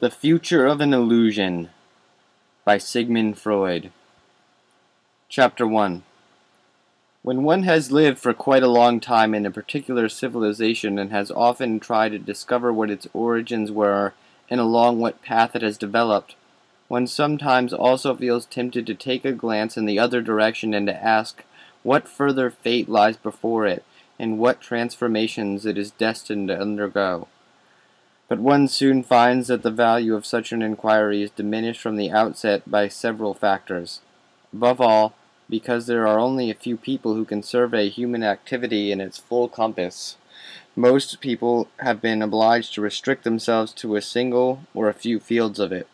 The Future of an Illusion by Sigmund Freud Chapter 1 When one has lived for quite a long time in a particular civilization and has often tried to discover what its origins were and along what path it has developed, one sometimes also feels tempted to take a glance in the other direction and to ask what further fate lies before it and what transformations it is destined to undergo. But one soon finds that the value of such an inquiry is diminished from the outset by several factors. Above all, because there are only a few people who can survey human activity in its full compass. Most people have been obliged to restrict themselves to a single or a few fields of it.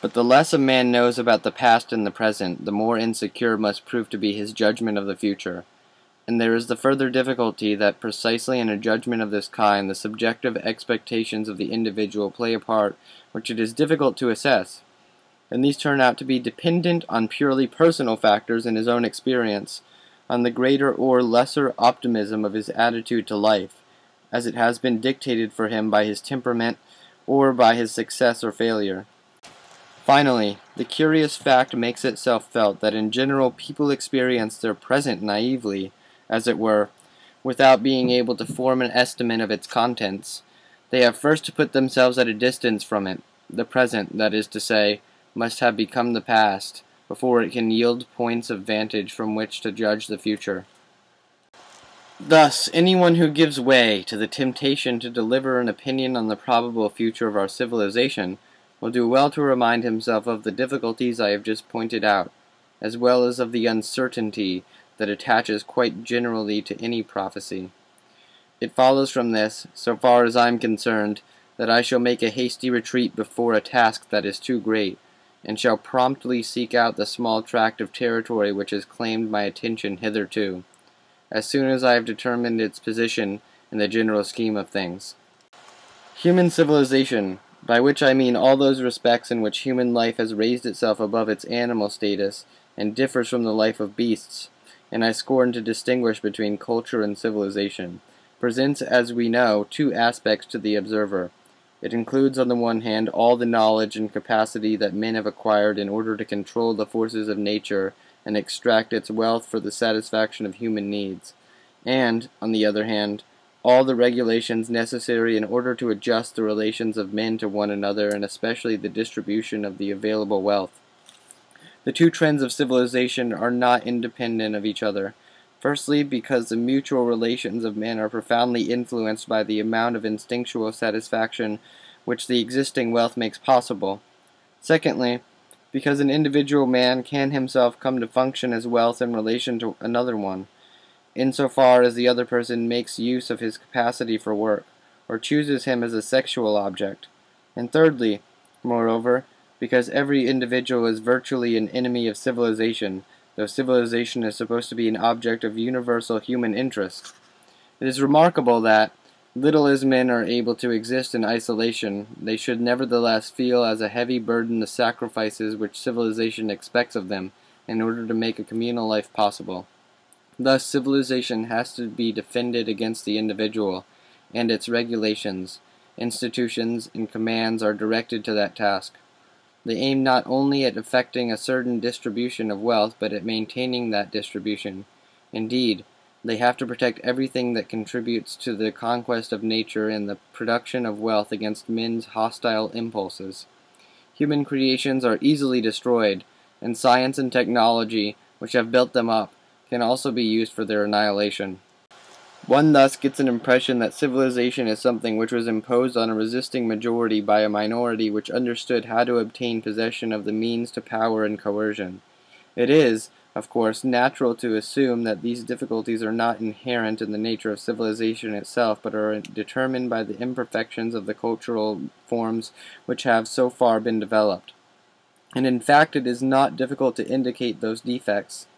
But the less a man knows about the past and the present, the more insecure must prove to be his judgment of the future. And there is the further difficulty that precisely in a judgment of this kind the subjective expectations of the individual play a part which it is difficult to assess, and these turn out to be dependent on purely personal factors in his own experience, on the greater or lesser optimism of his attitude to life, as it has been dictated for him by his temperament or by his success or failure. Finally, the curious fact makes itself felt that in general people experience their present naively, as it were, without being able to form an estimate of its contents. They have first to put themselves at a distance from it. The present, that is to say, must have become the past, before it can yield points of vantage from which to judge the future. Thus, anyone who gives way to the temptation to deliver an opinion on the probable future of our civilization will do well to remind himself of the difficulties I have just pointed out, as well as of the uncertainty that attaches quite generally to any prophecy. It follows from this, so far as I am concerned, that I shall make a hasty retreat before a task that is too great, and shall promptly seek out the small tract of territory which has claimed my attention hitherto, as soon as I have determined its position in the general scheme of things. Human civilization, by which I mean all those respects in which human life has raised itself above its animal status and differs from the life of beasts, and I scorn to distinguish between culture and civilization, presents, as we know, two aspects to the observer. It includes on the one hand all the knowledge and capacity that men have acquired in order to control the forces of nature and extract its wealth for the satisfaction of human needs, and, on the other hand, all the regulations necessary in order to adjust the relations of men to one another and especially the distribution of the available wealth. The two trends of civilization are not independent of each other. Firstly, because the mutual relations of men are profoundly influenced by the amount of instinctual satisfaction which the existing wealth makes possible. Secondly, because an individual man can himself come to function as wealth in relation to another one, insofar as the other person makes use of his capacity for work, or chooses him as a sexual object. And thirdly, moreover, because every individual is virtually an enemy of civilization, though civilization is supposed to be an object of universal human interest. It is remarkable that, little as men are able to exist in isolation, they should nevertheless feel as a heavy burden the sacrifices which civilization expects of them in order to make a communal life possible. Thus, civilization has to be defended against the individual, and its regulations, institutions, and commands are directed to that task. They aim not only at effecting a certain distribution of wealth, but at maintaining that distribution. Indeed, they have to protect everything that contributes to the conquest of nature and the production of wealth against men's hostile impulses. Human creations are easily destroyed, and science and technology, which have built them up, can also be used for their annihilation. One thus gets an impression that civilization is something which was imposed on a resisting majority by a minority which understood how to obtain possession of the means to power and coercion. It is, of course, natural to assume that these difficulties are not inherent in the nature of civilization itself, but are determined by the imperfections of the cultural forms which have so far been developed. And in fact, it is not difficult to indicate those defects.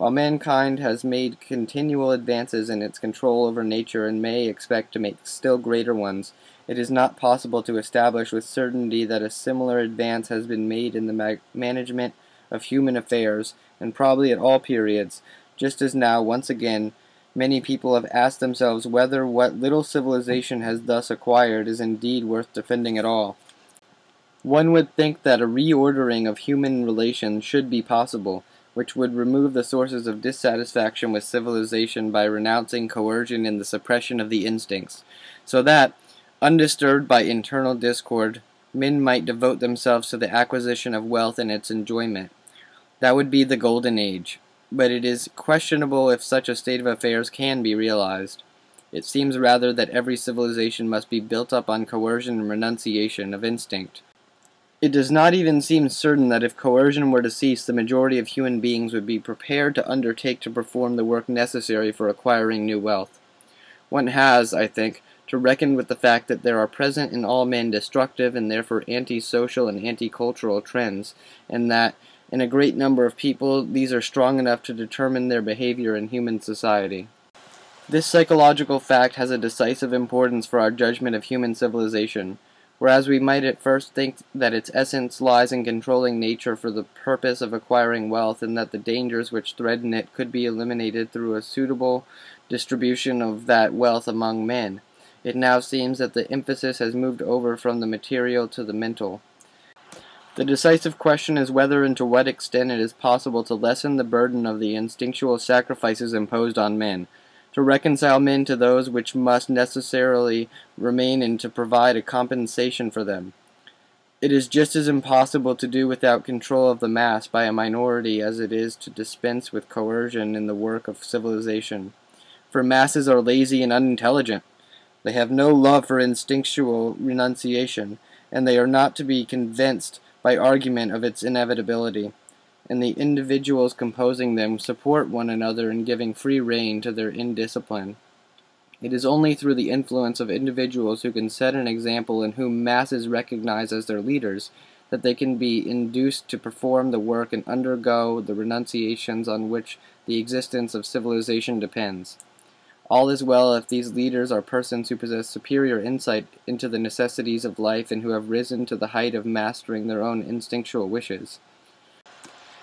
While mankind has made continual advances in its control over nature and may expect to make still greater ones, it is not possible to establish with certainty that a similar advance has been made in the ma management of human affairs, and probably at all periods, just as now, once again, many people have asked themselves whether what little civilization has thus acquired is indeed worth defending at all. One would think that a reordering of human relations should be possible, which would remove the sources of dissatisfaction with civilization by renouncing coercion and the suppression of the instincts, so that, undisturbed by internal discord, men might devote themselves to the acquisition of wealth and its enjoyment. That would be the golden age, but it is questionable if such a state of affairs can be realized. It seems rather that every civilization must be built up on coercion and renunciation of instinct. It does not even seem certain that if coercion were to cease, the majority of human beings would be prepared to undertake to perform the work necessary for acquiring new wealth. One has, I think, to reckon with the fact that there are present in all men destructive and therefore anti-social and anti-cultural trends, and that, in a great number of people, these are strong enough to determine their behavior in human society. This psychological fact has a decisive importance for our judgment of human civilization whereas we might at first think that its essence lies in controlling nature for the purpose of acquiring wealth, and that the dangers which threaten it could be eliminated through a suitable distribution of that wealth among men. It now seems that the emphasis has moved over from the material to the mental. The decisive question is whether and to what extent it is possible to lessen the burden of the instinctual sacrifices imposed on men, to reconcile men to those which must necessarily remain and to provide a compensation for them. It is just as impossible to do without control of the mass by a minority as it is to dispense with coercion in the work of civilization. For masses are lazy and unintelligent. They have no love for instinctual renunciation, and they are not to be convinced by argument of its inevitability and the individuals composing them support one another in giving free rein to their indiscipline. It is only through the influence of individuals who can set an example and whom masses recognize as their leaders that they can be induced to perform the work and undergo the renunciations on which the existence of civilization depends. All is well if these leaders are persons who possess superior insight into the necessities of life and who have risen to the height of mastering their own instinctual wishes.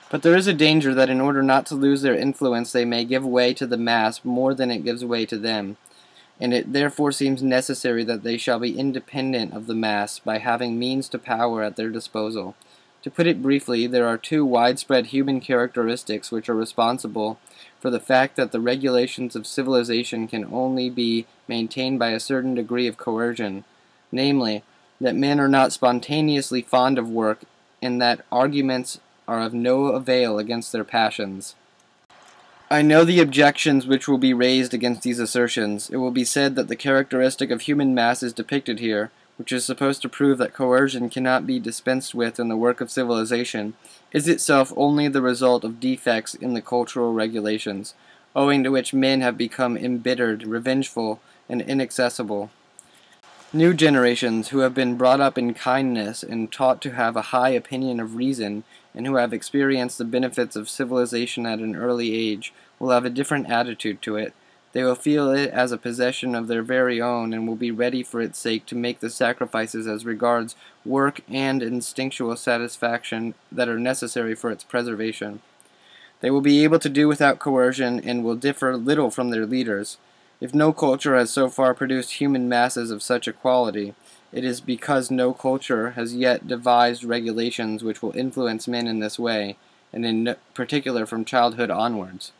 But there is a danger that in order not to lose their influence they may give way to the mass more than it gives way to them, and it therefore seems necessary that they shall be independent of the mass by having means to power at their disposal. To put it briefly, there are two widespread human characteristics which are responsible for the fact that the regulations of civilization can only be maintained by a certain degree of coercion, namely, that men are not spontaneously fond of work, and that arguments are of no avail against their passions. I know the objections which will be raised against these assertions. It will be said that the characteristic of human masses depicted here, which is supposed to prove that coercion cannot be dispensed with in the work of civilization, is itself only the result of defects in the cultural regulations, owing to which men have become embittered, revengeful, and inaccessible. New generations who have been brought up in kindness and taught to have a high opinion of reason and who have experienced the benefits of civilization at an early age will have a different attitude to it. They will feel it as a possession of their very own and will be ready for its sake to make the sacrifices as regards work and instinctual satisfaction that are necessary for its preservation. They will be able to do without coercion and will differ little from their leaders. If no culture has so far produced human masses of such a quality, it is because no culture has yet devised regulations which will influence men in this way, and in particular from childhood onwards.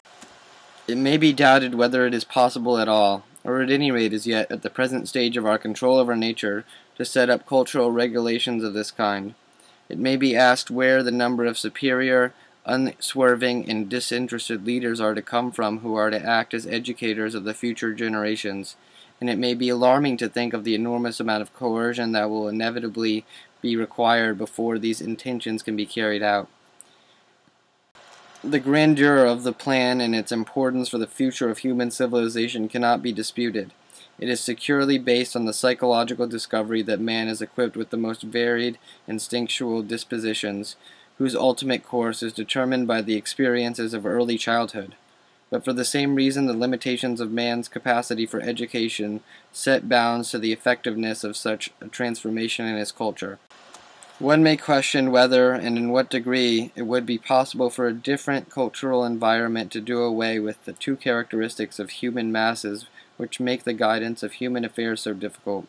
It may be doubted whether it is possible at all, or at any rate as yet at the present stage of our control over nature, to set up cultural regulations of this kind. It may be asked where the number of superior, unswerving, and disinterested leaders are to come from who are to act as educators of the future generations, and it may be alarming to think of the enormous amount of coercion that will inevitably be required before these intentions can be carried out. The grandeur of the plan and its importance for the future of human civilization cannot be disputed. It is securely based on the psychological discovery that man is equipped with the most varied instinctual dispositions, whose ultimate course is determined by the experiences of early childhood but for the same reason the limitations of man's capacity for education set bounds to the effectiveness of such a transformation in his culture. One may question whether and in what degree it would be possible for a different cultural environment to do away with the two characteristics of human masses which make the guidance of human affairs so difficult.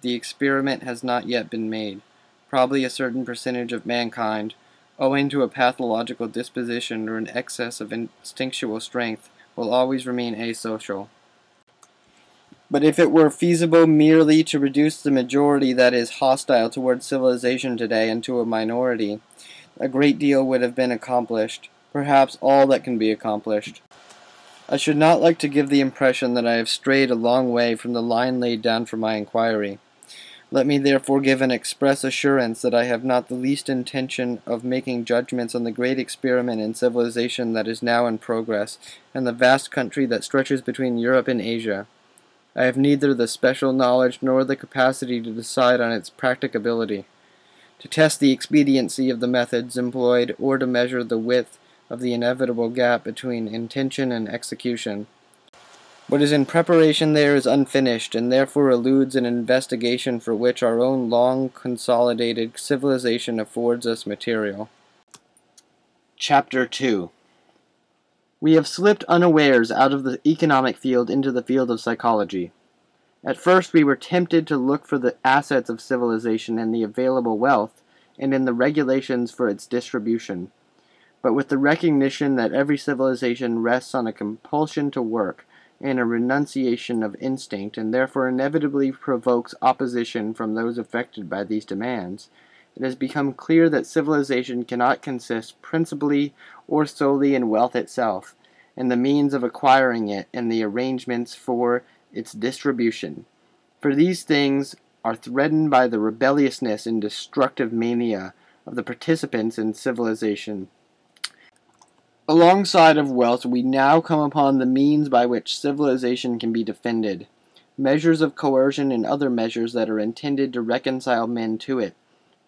The experiment has not yet been made. probably a certain percentage of mankind, owing to a pathological disposition or an excess of instinctual strength, will always remain asocial. But if it were feasible merely to reduce the majority that is hostile towards civilization today into a minority, a great deal would have been accomplished, perhaps all that can be accomplished. I should not like to give the impression that I have strayed a long way from the line laid down for my inquiry. Let me therefore give an express assurance that I have not the least intention of making judgments on the great experiment in civilization that is now in progress, and the vast country that stretches between Europe and Asia. I have neither the special knowledge nor the capacity to decide on its practicability, to test the expediency of the methods employed, or to measure the width of the inevitable gap between intention and execution. What is in preparation there is unfinished, and therefore eludes an investigation for which our own long consolidated civilization affords us material. Chapter 2 we have slipped unawares out of the economic field into the field of psychology. At first we were tempted to look for the assets of civilization in the available wealth and in the regulations for its distribution. But with the recognition that every civilization rests on a compulsion to work and a renunciation of instinct and therefore inevitably provokes opposition from those affected by these demands, it has become clear that civilization cannot consist principally or solely in wealth itself, and the means of acquiring it, and the arrangements for its distribution. For these things are threatened by the rebelliousness and destructive mania of the participants in civilization. Alongside of wealth, we now come upon the means by which civilization can be defended, measures of coercion and other measures that are intended to reconcile men to it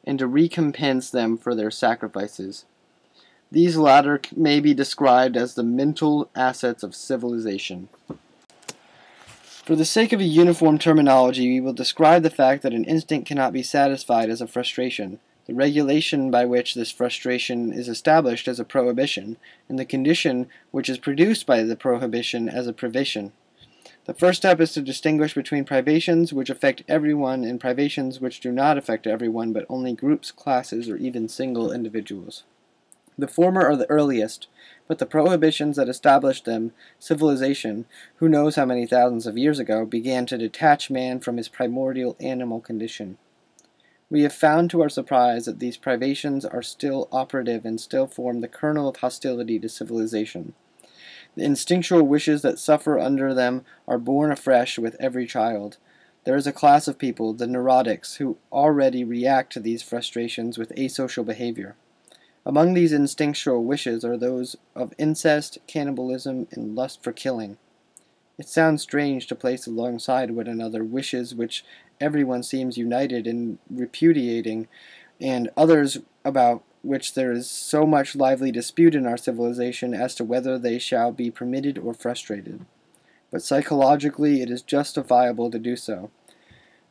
and to recompense them for their sacrifices. These latter may be described as the mental assets of civilization. For the sake of a uniform terminology, we will describe the fact that an instinct cannot be satisfied as a frustration, the regulation by which this frustration is established as a prohibition, and the condition which is produced by the prohibition as a privation. The first step is to distinguish between privations which affect everyone and privations which do not affect everyone but only groups, classes, or even single individuals. The former are the earliest, but the prohibitions that established them, civilization, who knows how many thousands of years ago, began to detach man from his primordial animal condition. We have found to our surprise that these privations are still operative and still form the kernel of hostility to civilization. The instinctual wishes that suffer under them are born afresh with every child. There is a class of people, the neurotics, who already react to these frustrations with asocial behavior. Among these instinctual wishes are those of incest, cannibalism, and lust for killing. It sounds strange to place alongside one another wishes which everyone seems united in repudiating, and others about which there is so much lively dispute in our civilization as to whether they shall be permitted or frustrated. But psychologically it is justifiable to do so.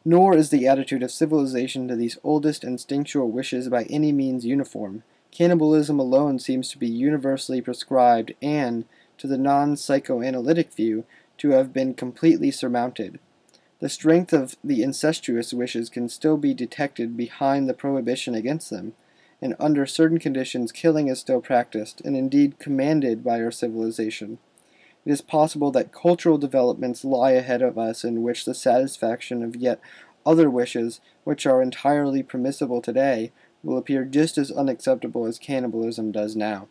Nor is the attitude of civilization to these oldest instinctual wishes by any means uniform. Cannibalism alone seems to be universally prescribed and, to the non psychoanalytic view, to have been completely surmounted. The strength of the incestuous wishes can still be detected behind the prohibition against them, and under certain conditions killing is still practiced, and indeed commanded by our civilization. It is possible that cultural developments lie ahead of us in which the satisfaction of yet other wishes, which are entirely permissible today, will appear just as unacceptable as cannibalism does now.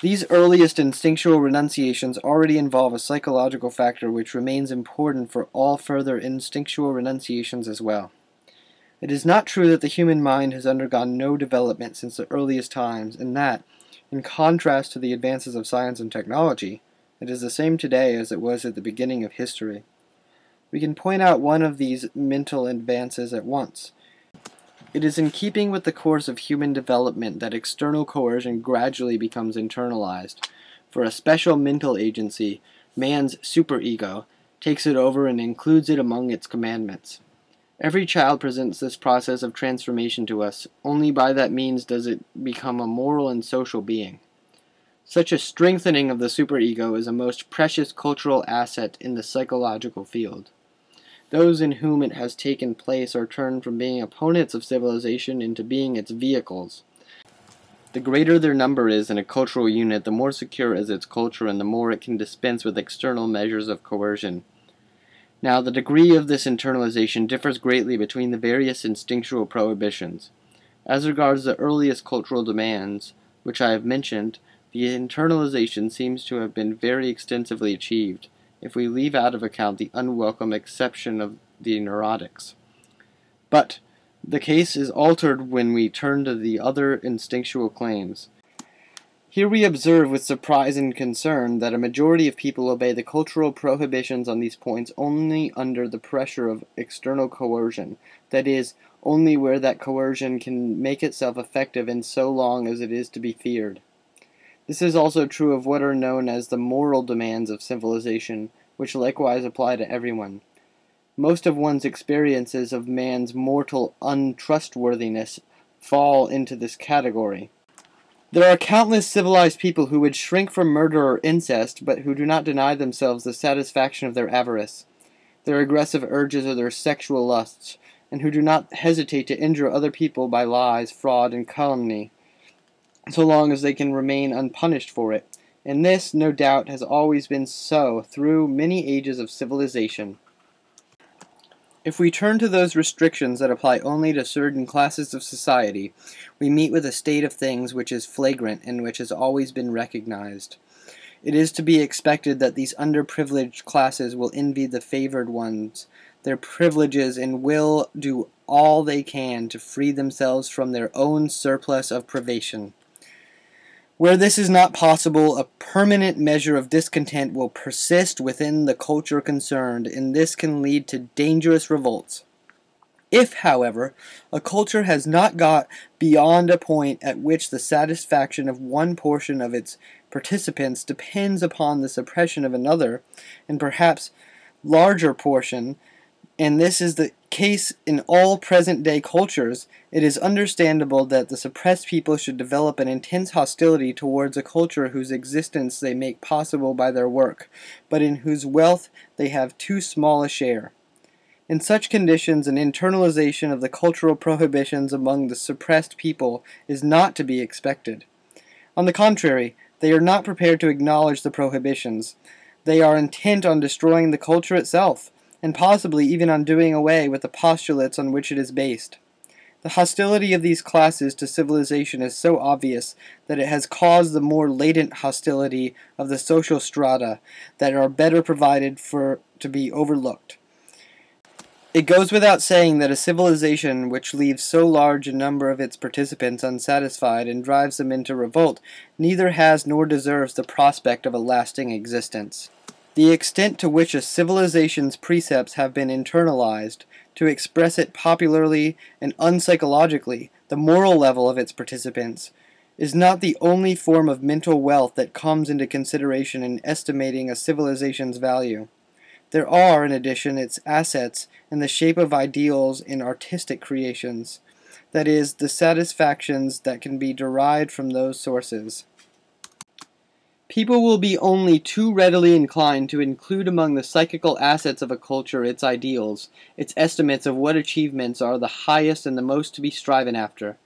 These earliest instinctual renunciations already involve a psychological factor which remains important for all further instinctual renunciations as well. It is not true that the human mind has undergone no development since the earliest times, and that, in contrast to the advances of science and technology, it is the same today as it was at the beginning of history. We can point out one of these mental advances at once. It is in keeping with the course of human development that external coercion gradually becomes internalized, for a special mental agency, man's superego, takes it over and includes it among its commandments. Every child presents this process of transformation to us, only by that means does it become a moral and social being. Such a strengthening of the superego is a most precious cultural asset in the psychological field. Those in whom it has taken place are turned from being opponents of civilization into being its vehicles. The greater their number is in a cultural unit, the more secure is its culture and the more it can dispense with external measures of coercion. Now, the degree of this internalization differs greatly between the various instinctual prohibitions. As regards the earliest cultural demands, which I have mentioned, the internalization seems to have been very extensively achieved, if we leave out of account the unwelcome exception of the neurotics. But the case is altered when we turn to the other instinctual claims. Here we observe with surprise and concern that a majority of people obey the cultural prohibitions on these points only under the pressure of external coercion, that is, only where that coercion can make itself effective and so long as it is to be feared. This is also true of what are known as the moral demands of civilization, which likewise apply to everyone. Most of one's experiences of man's mortal untrustworthiness fall into this category. There are countless civilized people who would shrink from murder or incest, but who do not deny themselves the satisfaction of their avarice, their aggressive urges, or their sexual lusts, and who do not hesitate to injure other people by lies, fraud, and calumny, so long as they can remain unpunished for it. And this, no doubt, has always been so through many ages of civilization. If we turn to those restrictions that apply only to certain classes of society, we meet with a state of things which is flagrant and which has always been recognized. It is to be expected that these underprivileged classes will envy the favored ones their privileges and will do all they can to free themselves from their own surplus of privation. Where this is not possible, a permanent measure of discontent will persist within the culture concerned, and this can lead to dangerous revolts. If, however, a culture has not got beyond a point at which the satisfaction of one portion of its participants depends upon the suppression of another, and perhaps larger portion, and this is the case in all present day cultures, it is understandable that the suppressed people should develop an intense hostility towards a culture whose existence they make possible by their work, but in whose wealth they have too small a share. In such conditions, an internalization of the cultural prohibitions among the suppressed people is not to be expected. On the contrary, they are not prepared to acknowledge the prohibitions. They are intent on destroying the culture itself and possibly even on doing away with the postulates on which it is based. The hostility of these classes to civilization is so obvious that it has caused the more latent hostility of the social strata that are better provided for to be overlooked. It goes without saying that a civilization which leaves so large a number of its participants unsatisfied and drives them into revolt neither has nor deserves the prospect of a lasting existence. The extent to which a civilization's precepts have been internalized, to express it popularly and unpsychologically, the moral level of its participants, is not the only form of mental wealth that comes into consideration in estimating a civilization's value. There are, in addition, its assets in the shape of ideals in artistic creations, that is, the satisfactions that can be derived from those sources. People will be only too readily inclined to include among the psychical assets of a culture its ideals, its estimates of what achievements are the highest and the most to be striven after.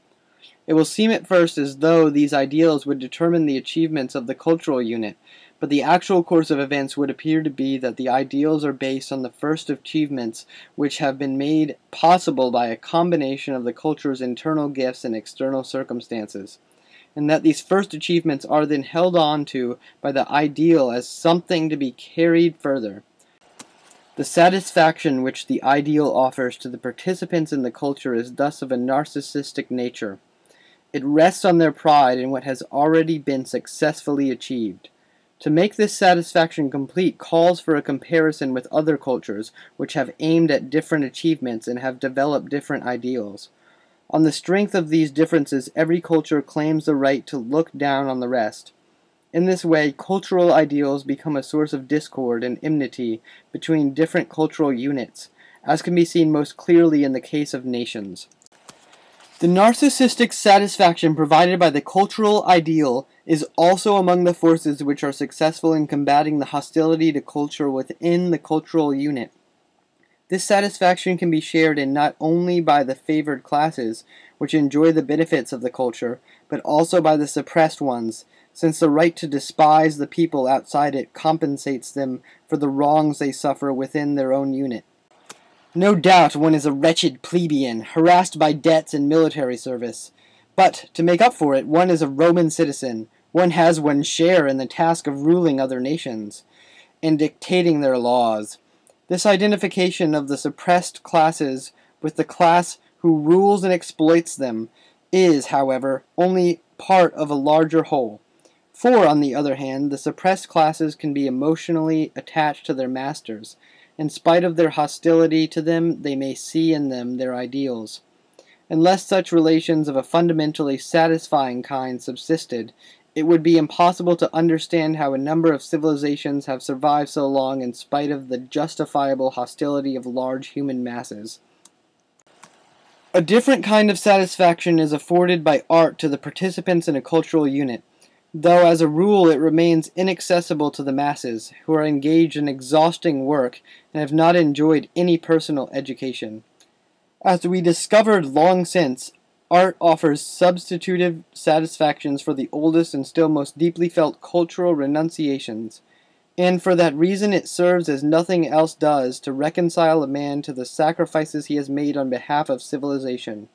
It will seem at first as though these ideals would determine the achievements of the cultural unit, but the actual course of events would appear to be that the ideals are based on the first achievements which have been made possible by a combination of the culture's internal gifts and external circumstances and that these first achievements are then held on to by the ideal as something to be carried further. The satisfaction which the ideal offers to the participants in the culture is thus of a narcissistic nature. It rests on their pride in what has already been successfully achieved. To make this satisfaction complete calls for a comparison with other cultures which have aimed at different achievements and have developed different ideals. On the strength of these differences, every culture claims the right to look down on the rest. In this way, cultural ideals become a source of discord and enmity between different cultural units, as can be seen most clearly in the case of nations. The narcissistic satisfaction provided by the cultural ideal is also among the forces which are successful in combating the hostility to culture within the cultural unit. This satisfaction can be shared in not only by the favored classes, which enjoy the benefits of the culture, but also by the suppressed ones, since the right to despise the people outside it compensates them for the wrongs they suffer within their own unit. No doubt one is a wretched plebeian, harassed by debts and military service. But, to make up for it, one is a Roman citizen, one has one's share in the task of ruling other nations, and dictating their laws. This identification of the suppressed classes with the class who rules and exploits them is, however, only part of a larger whole. For, on the other hand, the suppressed classes can be emotionally attached to their masters. In spite of their hostility to them, they may see in them their ideals. Unless such relations of a fundamentally satisfying kind subsisted, it would be impossible to understand how a number of civilizations have survived so long in spite of the justifiable hostility of large human masses. A different kind of satisfaction is afforded by art to the participants in a cultural unit, though as a rule it remains inaccessible to the masses, who are engaged in exhausting work and have not enjoyed any personal education. As we discovered long since, art offers substitutive satisfactions for the oldest and still most deeply felt cultural renunciations, and for that reason it serves as nothing else does to reconcile a man to the sacrifices he has made on behalf of civilization.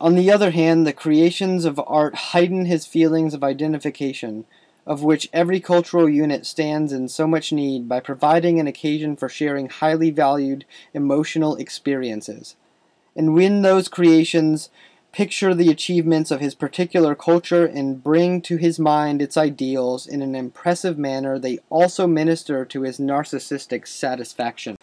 On the other hand, the creations of art heighten his feelings of identification, of which every cultural unit stands in so much need by providing an occasion for sharing highly valued emotional experiences. And when those creations picture the achievements of his particular culture and bring to his mind its ideals in an impressive manner, they also minister to his narcissistic satisfaction.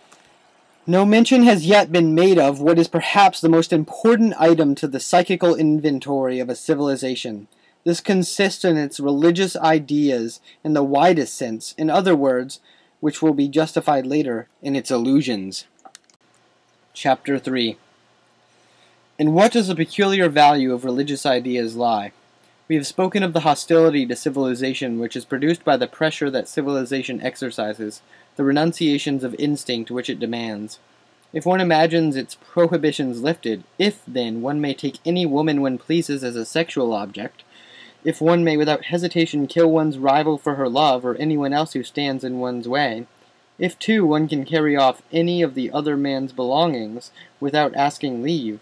No mention has yet been made of what is perhaps the most important item to the psychical inventory of a civilization. This consists in its religious ideas in the widest sense, in other words, which will be justified later, in its illusions. Chapter 3 in what does the peculiar value of religious ideas lie? We have spoken of the hostility to civilization which is produced by the pressure that civilization exercises, the renunciations of instinct which it demands. If one imagines its prohibitions lifted, if, then, one may take any woman one pleases as a sexual object, if one may without hesitation kill one's rival for her love or anyone else who stands in one's way, if, too, one can carry off any of the other man's belongings without asking leave,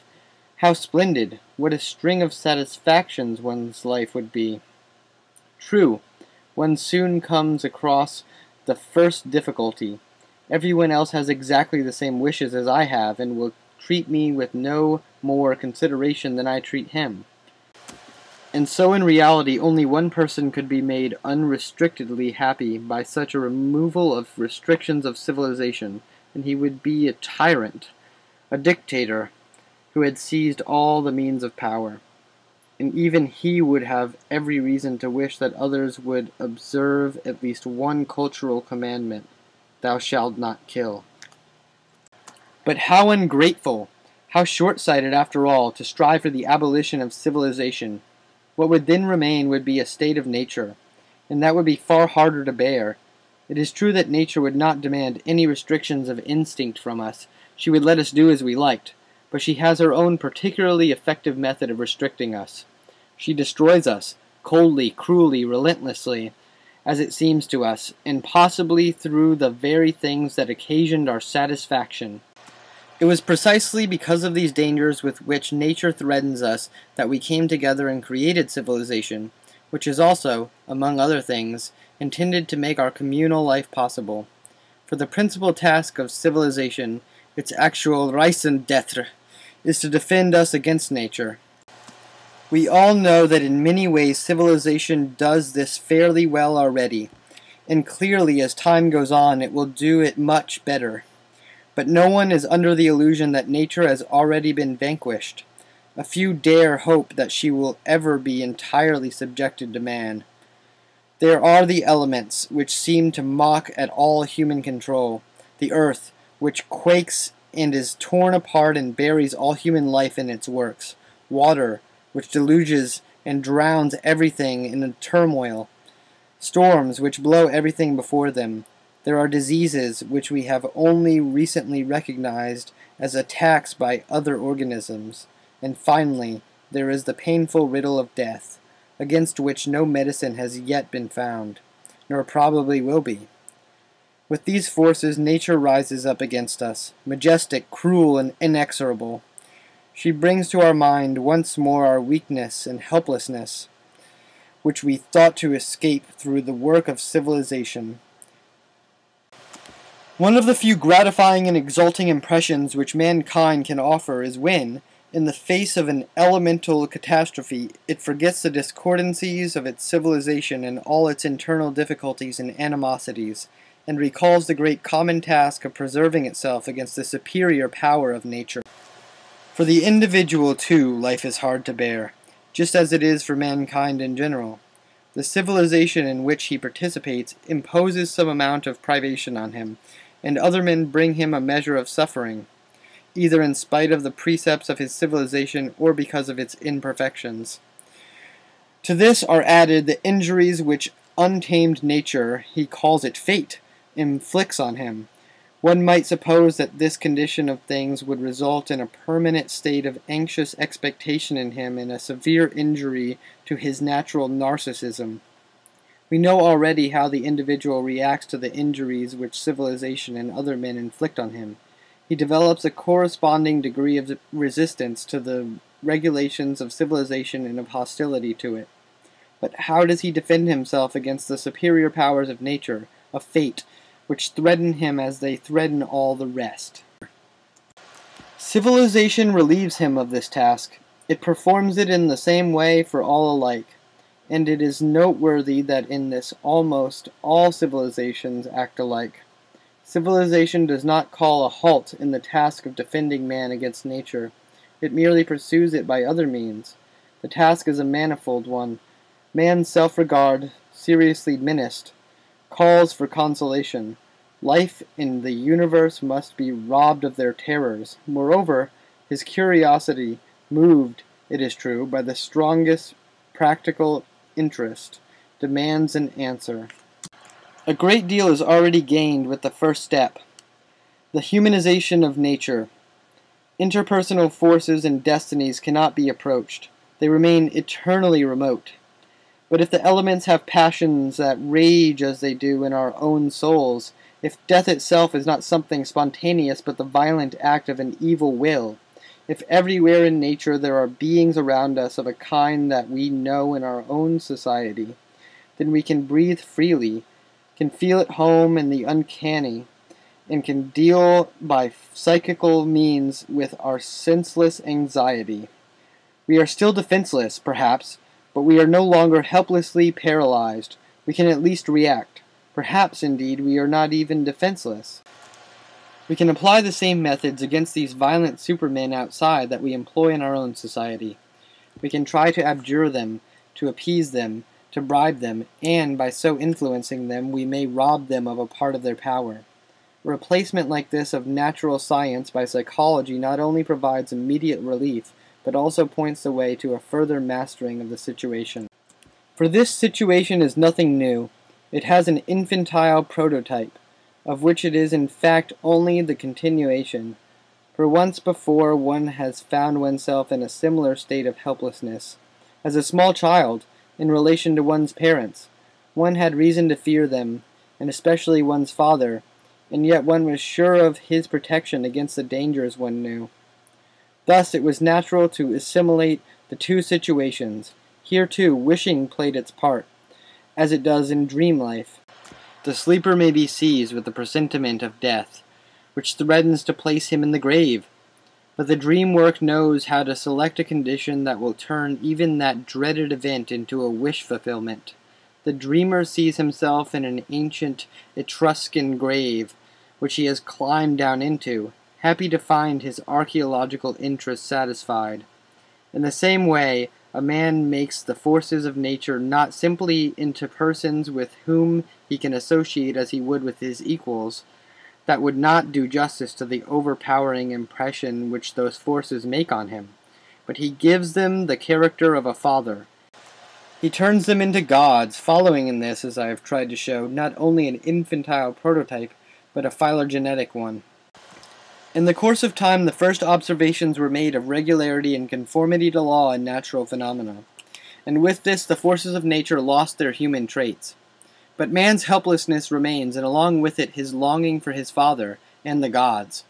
how splendid, what a string of satisfactions one's life would be. True, one soon comes across the first difficulty. Everyone else has exactly the same wishes as I have, and will treat me with no more consideration than I treat him. And so in reality only one person could be made unrestrictedly happy by such a removal of restrictions of civilization, and he would be a tyrant, a dictator, who had seized all the means of power. And even he would have every reason to wish that others would observe at least one cultural commandment Thou shalt not kill. But how ungrateful, how short sighted, after all, to strive for the abolition of civilization! What would then remain would be a state of nature, and that would be far harder to bear. It is true that nature would not demand any restrictions of instinct from us, she would let us do as we liked but she has her own particularly effective method of restricting us. She destroys us, coldly, cruelly, relentlessly, as it seems to us, and possibly through the very things that occasioned our satisfaction. It was precisely because of these dangers with which nature threatens us that we came together and created civilization, which is also, among other things, intended to make our communal life possible. For the principal task of civilization, its actual raison d'etre, is to defend us against nature. We all know that in many ways civilization does this fairly well already, and clearly as time goes on it will do it much better. But no one is under the illusion that nature has already been vanquished. A few dare hope that she will ever be entirely subjected to man. There are the elements which seem to mock at all human control, the earth, which quakes and is torn apart and buries all human life in its works. Water, which deluges and drowns everything in a turmoil. Storms, which blow everything before them. There are diseases which we have only recently recognized as attacks by other organisms. And finally, there is the painful riddle of death, against which no medicine has yet been found, nor probably will be. With these forces, nature rises up against us, majestic, cruel, and inexorable. She brings to our mind once more our weakness and helplessness, which we thought to escape through the work of civilization. One of the few gratifying and exalting impressions which mankind can offer is when, in the face of an elemental catastrophe, it forgets the discordancies of its civilization and all its internal difficulties and animosities, and recalls the great common task of preserving itself against the superior power of nature. For the individual, too, life is hard to bear just as it is for mankind in general. The civilization in which he participates imposes some amount of privation on him, and other men bring him a measure of suffering, either in spite of the precepts of his civilization or because of its imperfections. To this are added the injuries which untamed nature, he calls it fate, inflicts on him, one might suppose that this condition of things would result in a permanent state of anxious expectation in him and a severe injury to his natural narcissism. We know already how the individual reacts to the injuries which civilization and other men inflict on him. He develops a corresponding degree of resistance to the regulations of civilization and of hostility to it. But how does he defend himself against the superior powers of nature, of fate, which threaten him as they threaten all the rest. Civilization relieves him of this task. It performs it in the same way for all alike, and it is noteworthy that in this almost all civilizations act alike. Civilization does not call a halt in the task of defending man against nature. It merely pursues it by other means. The task is a manifold one. Man's self-regard, seriously menaced, calls for consolation. Life in the universe must be robbed of their terrors. Moreover, his curiosity, moved, it is true, by the strongest practical interest, demands an answer. A great deal is already gained with the first step the humanization of nature. Interpersonal forces and destinies cannot be approached, they remain eternally remote. But if the elements have passions that rage as they do in our own souls, if death itself is not something spontaneous but the violent act of an evil will, if everywhere in nature there are beings around us of a kind that we know in our own society, then we can breathe freely, can feel at home in the uncanny, and can deal by psychical means with our senseless anxiety. We are still defenseless, perhaps, but we are no longer helplessly paralyzed. We can at least react. Perhaps, indeed, we are not even defenseless. We can apply the same methods against these violent supermen outside that we employ in our own society. We can try to abjure them, to appease them, to bribe them, and by so influencing them we may rob them of a part of their power. A replacement like this of natural science by psychology not only provides immediate relief, but also points the way to a further mastering of the situation. For this situation is nothing new. It has an infantile prototype, of which it is in fact only the continuation. For once before one has found oneself in a similar state of helplessness. As a small child, in relation to one's parents, one had reason to fear them, and especially one's father, and yet one was sure of his protection against the dangers one knew. Thus it was natural to assimilate the two situations. Here too, wishing played its part, as it does in dream life. The sleeper may be seized with the presentiment of death, which threatens to place him in the grave. But the dream work knows how to select a condition that will turn even that dreaded event into a wish fulfillment. The dreamer sees himself in an ancient Etruscan grave, which he has climbed down into, happy to find his archaeological interest satisfied. In the same way, a man makes the forces of nature not simply into persons with whom he can associate as he would with his equals, that would not do justice to the overpowering impression which those forces make on him, but he gives them the character of a father. He turns them into gods, following in this, as I have tried to show, not only an infantile prototype, but a phylogenetic one. In the course of time, the first observations were made of regularity and conformity to law in natural phenomena, and with this the forces of nature lost their human traits. But man's helplessness remains, and along with it his longing for his father and the gods.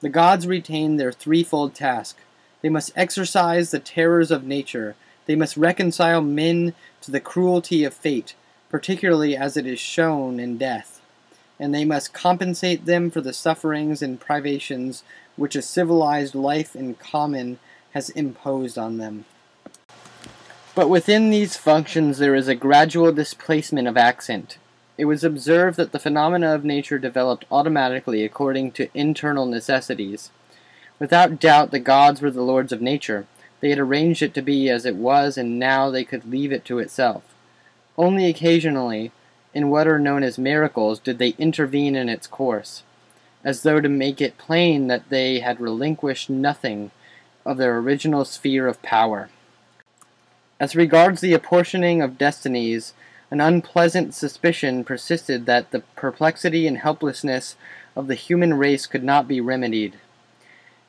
The gods retain their threefold task. They must exorcise the terrors of nature, they must reconcile men to the cruelty of fate, particularly as it is shown in death, and they must compensate them for the sufferings and privations which a civilized life in common has imposed on them. But within these functions there is a gradual displacement of accent. It was observed that the phenomena of nature developed automatically according to internal necessities. Without doubt the gods were the lords of nature. They had arranged it to be as it was, and now they could leave it to itself. Only occasionally, in what are known as miracles, did they intervene in its course, as though to make it plain that they had relinquished nothing of their original sphere of power. As regards the apportioning of destinies, an unpleasant suspicion persisted that the perplexity and helplessness of the human race could not be remedied.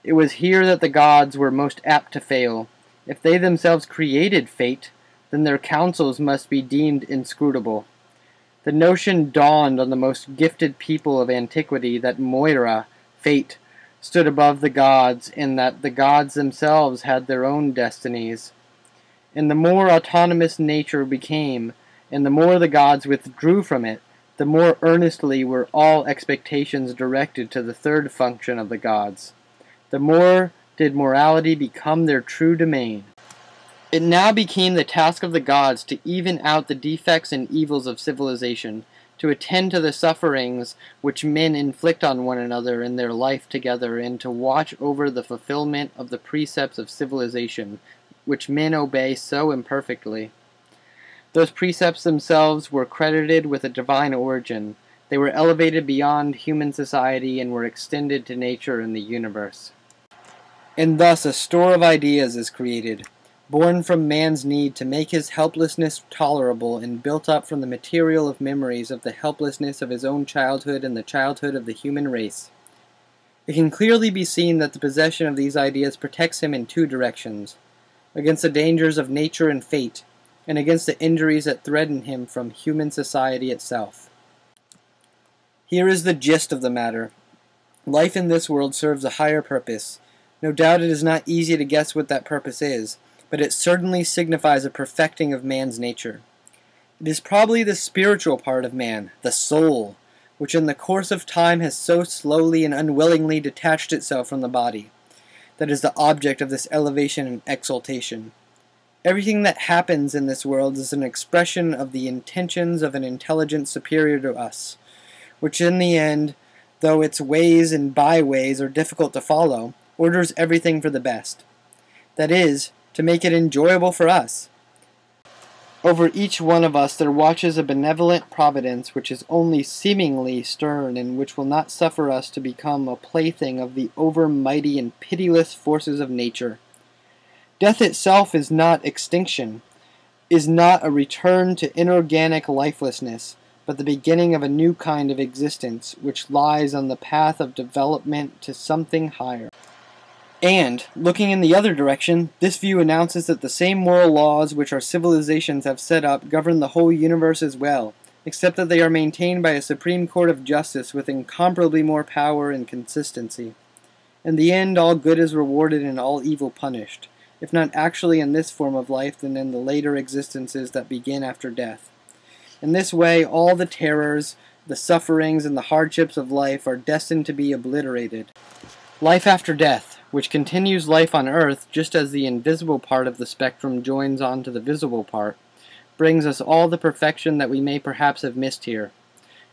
It was here that the gods were most apt to fail. If they themselves created fate, then their counsels must be deemed inscrutable. The notion dawned on the most gifted people of antiquity that Moira, fate, stood above the gods, and that the gods themselves had their own destinies and the more autonomous nature became, and the more the gods withdrew from it, the more earnestly were all expectations directed to the third function of the gods. The more did morality become their true domain. It now became the task of the gods to even out the defects and evils of civilization, to attend to the sufferings which men inflict on one another in their life together, and to watch over the fulfillment of the precepts of civilization, which men obey so imperfectly. Those precepts themselves were credited with a divine origin. They were elevated beyond human society and were extended to nature and the universe. And thus a store of ideas is created, born from man's need to make his helplessness tolerable and built up from the material of memories of the helplessness of his own childhood and the childhood of the human race. It can clearly be seen that the possession of these ideas protects him in two directions against the dangers of nature and fate, and against the injuries that threaten him from human society itself. Here is the gist of the matter. Life in this world serves a higher purpose. No doubt it is not easy to guess what that purpose is, but it certainly signifies a perfecting of man's nature. It is probably the spiritual part of man, the soul, which in the course of time has so slowly and unwillingly detached itself from the body that is the object of this elevation and exaltation. Everything that happens in this world is an expression of the intentions of an intelligence superior to us, which in the end, though its ways and byways are difficult to follow, orders everything for the best. That is, to make it enjoyable for us, over each one of us there watches a benevolent providence which is only seemingly stern and which will not suffer us to become a plaything of the over-mighty and pitiless forces of nature. Death itself is not extinction, is not a return to inorganic lifelessness, but the beginning of a new kind of existence which lies on the path of development to something higher. And, looking in the other direction, this view announces that the same moral laws which our civilizations have set up govern the whole universe as well, except that they are maintained by a Supreme Court of Justice with incomparably more power and consistency. In the end, all good is rewarded and all evil punished, if not actually in this form of life, then in the later existences that begin after death. In this way, all the terrors, the sufferings, and the hardships of life are destined to be obliterated. Life after death which continues life on Earth just as the invisible part of the spectrum joins on to the visible part, brings us all the perfection that we may perhaps have missed here.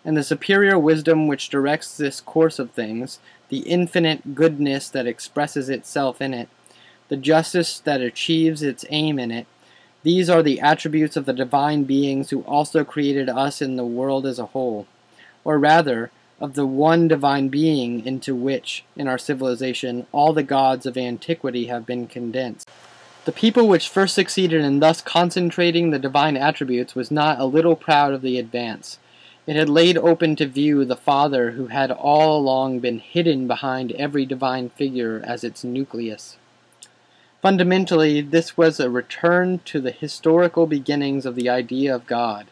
And the superior wisdom which directs this course of things, the infinite goodness that expresses itself in it, the justice that achieves its aim in it, these are the attributes of the divine beings who also created us in the world as a whole. Or rather, of the one divine being into which, in our civilization, all the gods of antiquity have been condensed. The people which first succeeded in thus concentrating the divine attributes was not a little proud of the advance. It had laid open to view the Father who had all along been hidden behind every divine figure as its nucleus. Fundamentally, this was a return to the historical beginnings of the idea of God.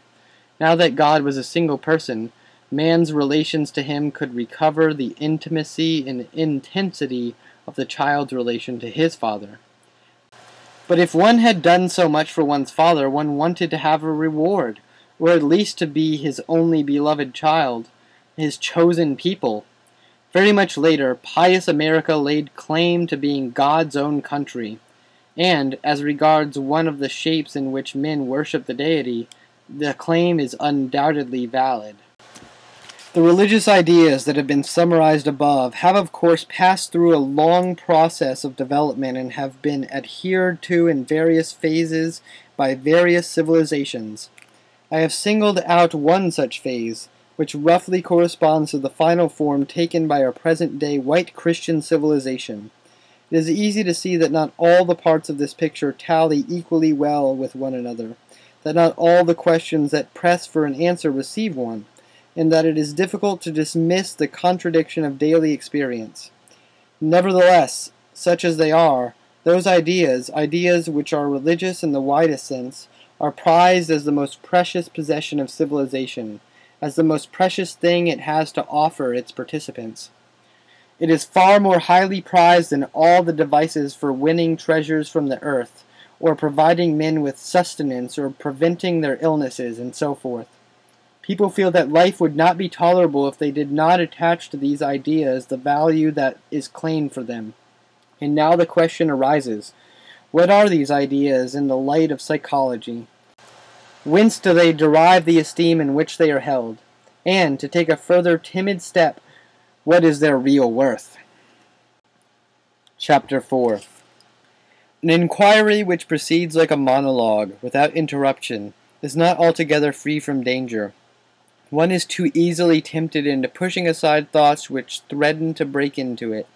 Now that God was a single person, man's relations to him could recover the intimacy and intensity of the child's relation to his father. But if one had done so much for one's father, one wanted to have a reward, or at least to be his only beloved child, his chosen people. Very much later, pious America laid claim to being God's own country, and, as regards one of the shapes in which men worship the deity, the claim is undoubtedly valid. The religious ideas that have been summarized above have, of course, passed through a long process of development and have been adhered to in various phases by various civilizations. I have singled out one such phase, which roughly corresponds to the final form taken by our present day white Christian civilization. It is easy to see that not all the parts of this picture tally equally well with one another, that not all the questions that press for an answer receive one in that it is difficult to dismiss the contradiction of daily experience. Nevertheless, such as they are, those ideas, ideas which are religious in the widest sense, are prized as the most precious possession of civilization, as the most precious thing it has to offer its participants. It is far more highly prized than all the devices for winning treasures from the earth, or providing men with sustenance, or preventing their illnesses, and so forth. People feel that life would not be tolerable if they did not attach to these ideas the value that is claimed for them. And now the question arises what are these ideas in the light of psychology? Whence do they derive the esteem in which they are held? And, to take a further timid step, what is their real worth? Chapter 4 An inquiry which proceeds like a monologue, without interruption, is not altogether free from danger. One is too easily tempted into pushing aside thoughts which threaten to break into it,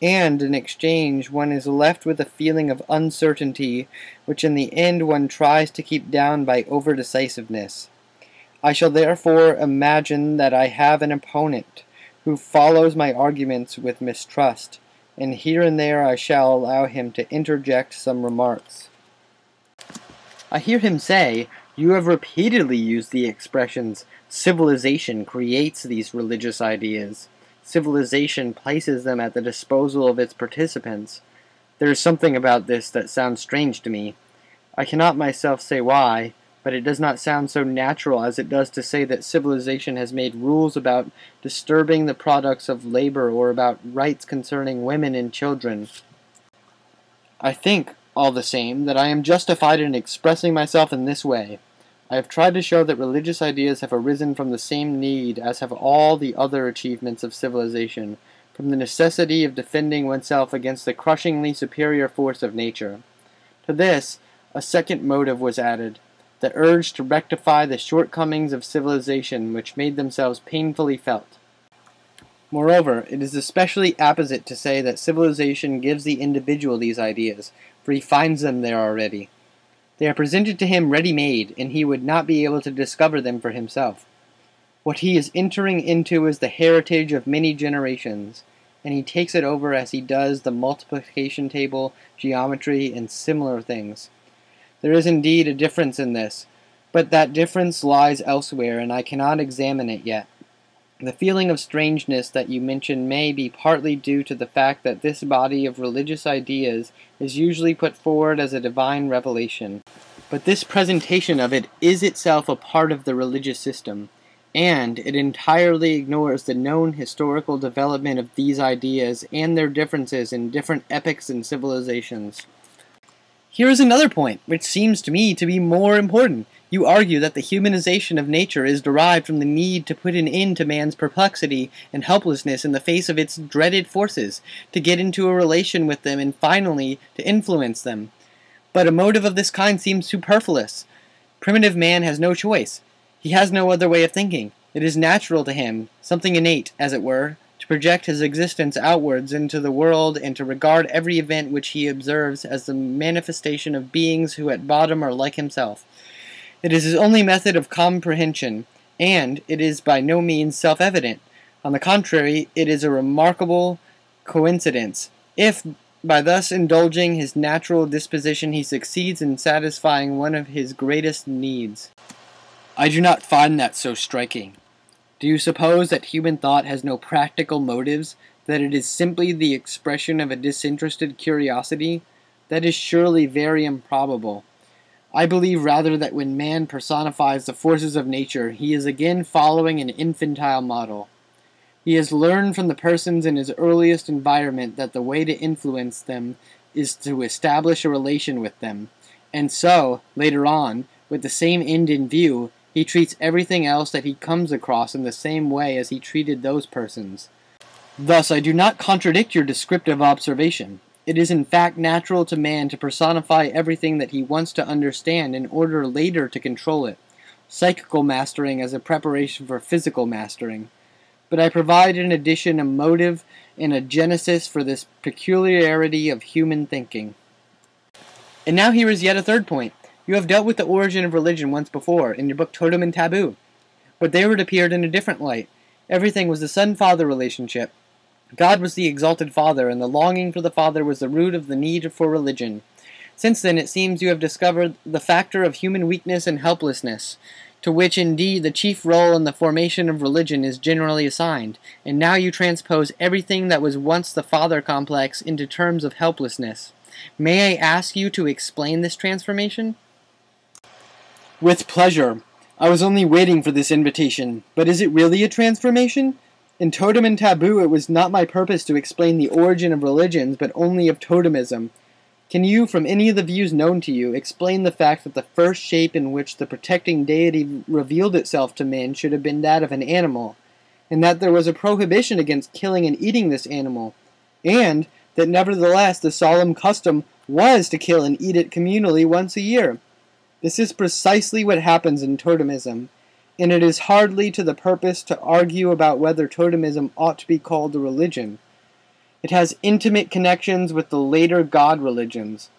and in exchange one is left with a feeling of uncertainty which in the end one tries to keep down by over decisiveness. I shall therefore imagine that I have an opponent who follows my arguments with mistrust, and here and there I shall allow him to interject some remarks. I hear him say, You have repeatedly used the expressions Civilization creates these religious ideas. Civilization places them at the disposal of its participants. There is something about this that sounds strange to me. I cannot myself say why, but it does not sound so natural as it does to say that civilization has made rules about disturbing the products of labor or about rights concerning women and children. I think, all the same, that I am justified in expressing myself in this way. I have tried to show that religious ideas have arisen from the same need as have all the other achievements of civilization, from the necessity of defending oneself against the crushingly superior force of nature. To this, a second motive was added, the urge to rectify the shortcomings of civilization which made themselves painfully felt. Moreover, it is especially apposite to say that civilization gives the individual these ideas, for he finds them there already. They are presented to him ready made, and he would not be able to discover them for himself. What he is entering into is the heritage of many generations, and he takes it over as he does the multiplication table, geometry, and similar things. There is indeed a difference in this, but that difference lies elsewhere, and I cannot examine it yet. The feeling of strangeness that you mention may be partly due to the fact that this body of religious ideas is usually put forward as a divine revelation. But this presentation of it is itself a part of the religious system, and it entirely ignores the known historical development of these ideas and their differences in different epochs and civilizations. Here is another point, which seems to me to be more important. You argue that the humanization of nature is derived from the need to put an end to man's perplexity and helplessness in the face of its dreaded forces, to get into a relation with them, and finally to influence them. But a motive of this kind seems superfluous. Primitive man has no choice. He has no other way of thinking. It is natural to him, something innate, as it were, to project his existence outwards into the world and to regard every event which he observes as the manifestation of beings who at bottom are like himself. It is his only method of comprehension, and it is by no means self evident. On the contrary, it is a remarkable coincidence if, by thus indulging his natural disposition, he succeeds in satisfying one of his greatest needs. I do not find that so striking. Do you suppose that human thought has no practical motives, that it is simply the expression of a disinterested curiosity? That is surely very improbable. I believe rather that when man personifies the forces of nature, he is again following an infantile model. He has learned from the persons in his earliest environment that the way to influence them is to establish a relation with them, and so, later on, with the same end in view, he treats everything else that he comes across in the same way as he treated those persons. Thus, I do not contradict your descriptive observation. It is in fact natural to man to personify everything that he wants to understand in order later to control it, psychical mastering as a preparation for physical mastering. But I provide in addition a motive and a genesis for this peculiarity of human thinking. And now here is yet a third point. You have dealt with the origin of religion once before, in your book Totem and Taboo. But there it appeared in a different light. Everything was the son father relationship. God was the exalted Father, and the longing for the Father was the root of the need for religion. Since then, it seems you have discovered the factor of human weakness and helplessness, to which indeed the chief role in the formation of religion is generally assigned, and now you transpose everything that was once the father complex into terms of helplessness. May I ask you to explain this transformation? With pleasure. I was only waiting for this invitation, but is it really a transformation? In Totem and Taboo, it was not my purpose to explain the origin of religions, but only of totemism. Can you, from any of the views known to you, explain the fact that the first shape in which the protecting deity revealed itself to men should have been that of an animal, and that there was a prohibition against killing and eating this animal, and that nevertheless the solemn custom was to kill and eat it communally once a year? This is precisely what happens in totemism, and it is hardly to the purpose to argue about whether totemism ought to be called a religion. It has intimate connections with the later god religions.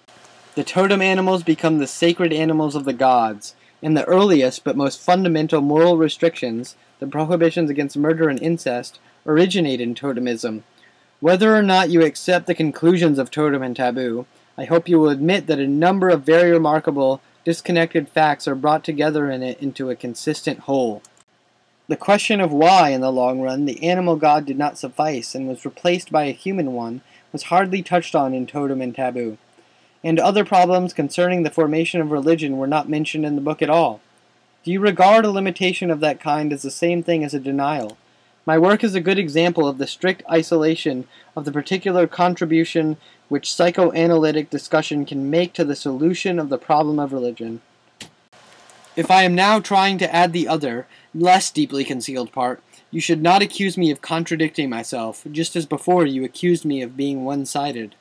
The totem animals become the sacred animals of the gods, and the earliest but most fundamental moral restrictions, the prohibitions against murder and incest, originate in totemism. Whether or not you accept the conclusions of Totem and Taboo, I hope you will admit that a number of very remarkable disconnected facts are brought together in it into a consistent whole. The question of why, in the long run, the animal god did not suffice and was replaced by a human one was hardly touched on in Totem and Taboo, and other problems concerning the formation of religion were not mentioned in the book at all. Do you regard a limitation of that kind as the same thing as a denial? My work is a good example of the strict isolation of the particular contribution which psychoanalytic discussion can make to the solution of the problem of religion. If I am now trying to add the other, less deeply concealed part, you should not accuse me of contradicting myself, just as before you accused me of being one sided.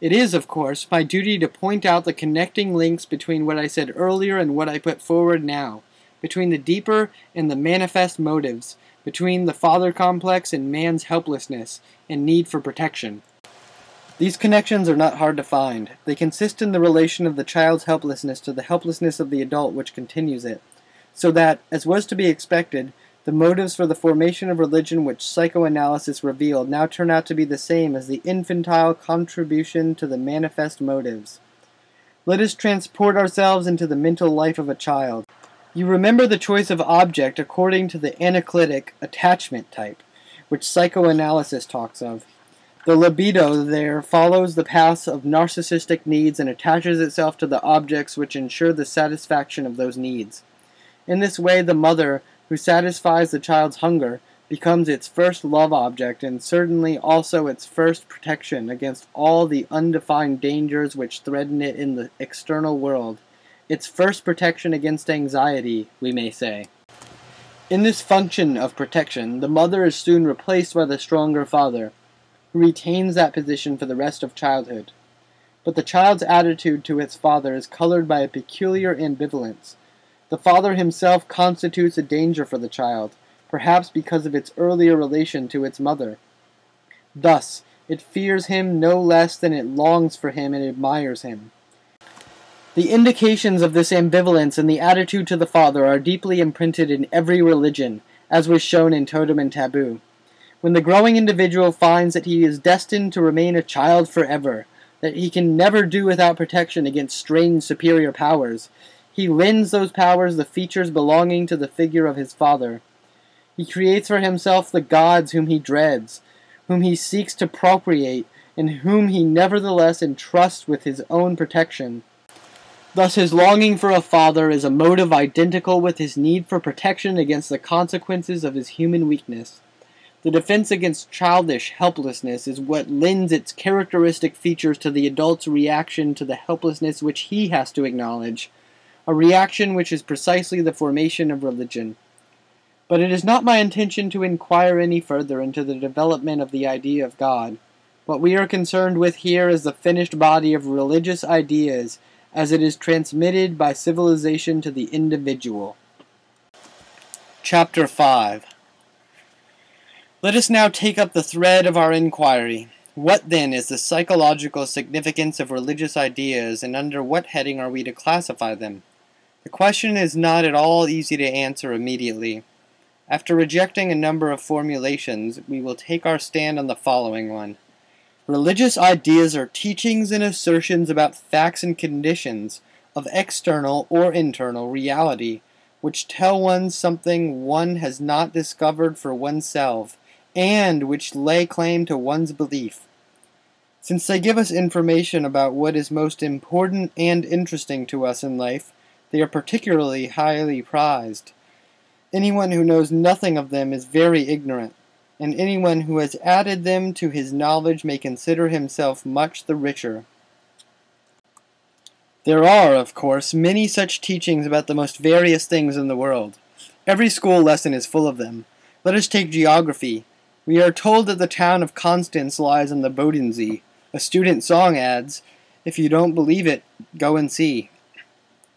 It is, of course, my duty to point out the connecting links between what I said earlier and what I put forward now, between the deeper and the manifest motives, between the father complex and man's helplessness and need for protection. These connections are not hard to find. They consist in the relation of the child's helplessness to the helplessness of the adult which continues it, so that, as was to be expected, the motives for the formation of religion which psychoanalysis revealed now turn out to be the same as the infantile contribution to the manifest motives. Let us transport ourselves into the mental life of a child. You remember the choice of object according to the anaclitic attachment type, which psychoanalysis talks of. The libido there follows the paths of narcissistic needs and attaches itself to the objects which ensure the satisfaction of those needs. In this way, the mother, who satisfies the child's hunger, becomes its first love object and certainly also its first protection against all the undefined dangers which threaten it in the external world. Its first protection against anxiety, we may say. In this function of protection, the mother is soon replaced by the stronger father who retains that position for the rest of childhood. But the child's attitude to its father is colored by a peculiar ambivalence. The father himself constitutes a danger for the child, perhaps because of its earlier relation to its mother. Thus, it fears him no less than it longs for him and admires him. The indications of this ambivalence in the attitude to the Father are deeply imprinted in every religion, as was shown in Totem and Taboo. When the growing individual finds that he is destined to remain a child forever, that he can never do without protection against strange superior powers, he lends those powers the features belonging to the figure of his Father. He creates for himself the gods whom he dreads, whom he seeks to propitiate, and whom he nevertheless entrusts with his own protection. Thus his longing for a father is a motive identical with his need for protection against the consequences of his human weakness. The defense against childish helplessness is what lends its characteristic features to the adult's reaction to the helplessness which he has to acknowledge, a reaction which is precisely the formation of religion. But it is not my intention to inquire any further into the development of the idea of God. What we are concerned with here is the finished body of religious ideas as it is transmitted by civilization to the individual. Chapter 5 Let us now take up the thread of our inquiry. What then is the psychological significance of religious ideas, and under what heading are we to classify them? The question is not at all easy to answer immediately. After rejecting a number of formulations, we will take our stand on the following one. Religious ideas are teachings and assertions about facts and conditions of external or internal reality, which tell one something one has not discovered for oneself, and which lay claim to one's belief. Since they give us information about what is most important and interesting to us in life, they are particularly highly prized. Anyone who knows nothing of them is very ignorant and anyone who has added them to his knowledge may consider himself much the richer. There are, of course, many such teachings about the most various things in the world. Every school lesson is full of them. Let us take geography. We are told that the town of Constance lies on the Bodensee. A student song adds, If you don't believe it, go and see.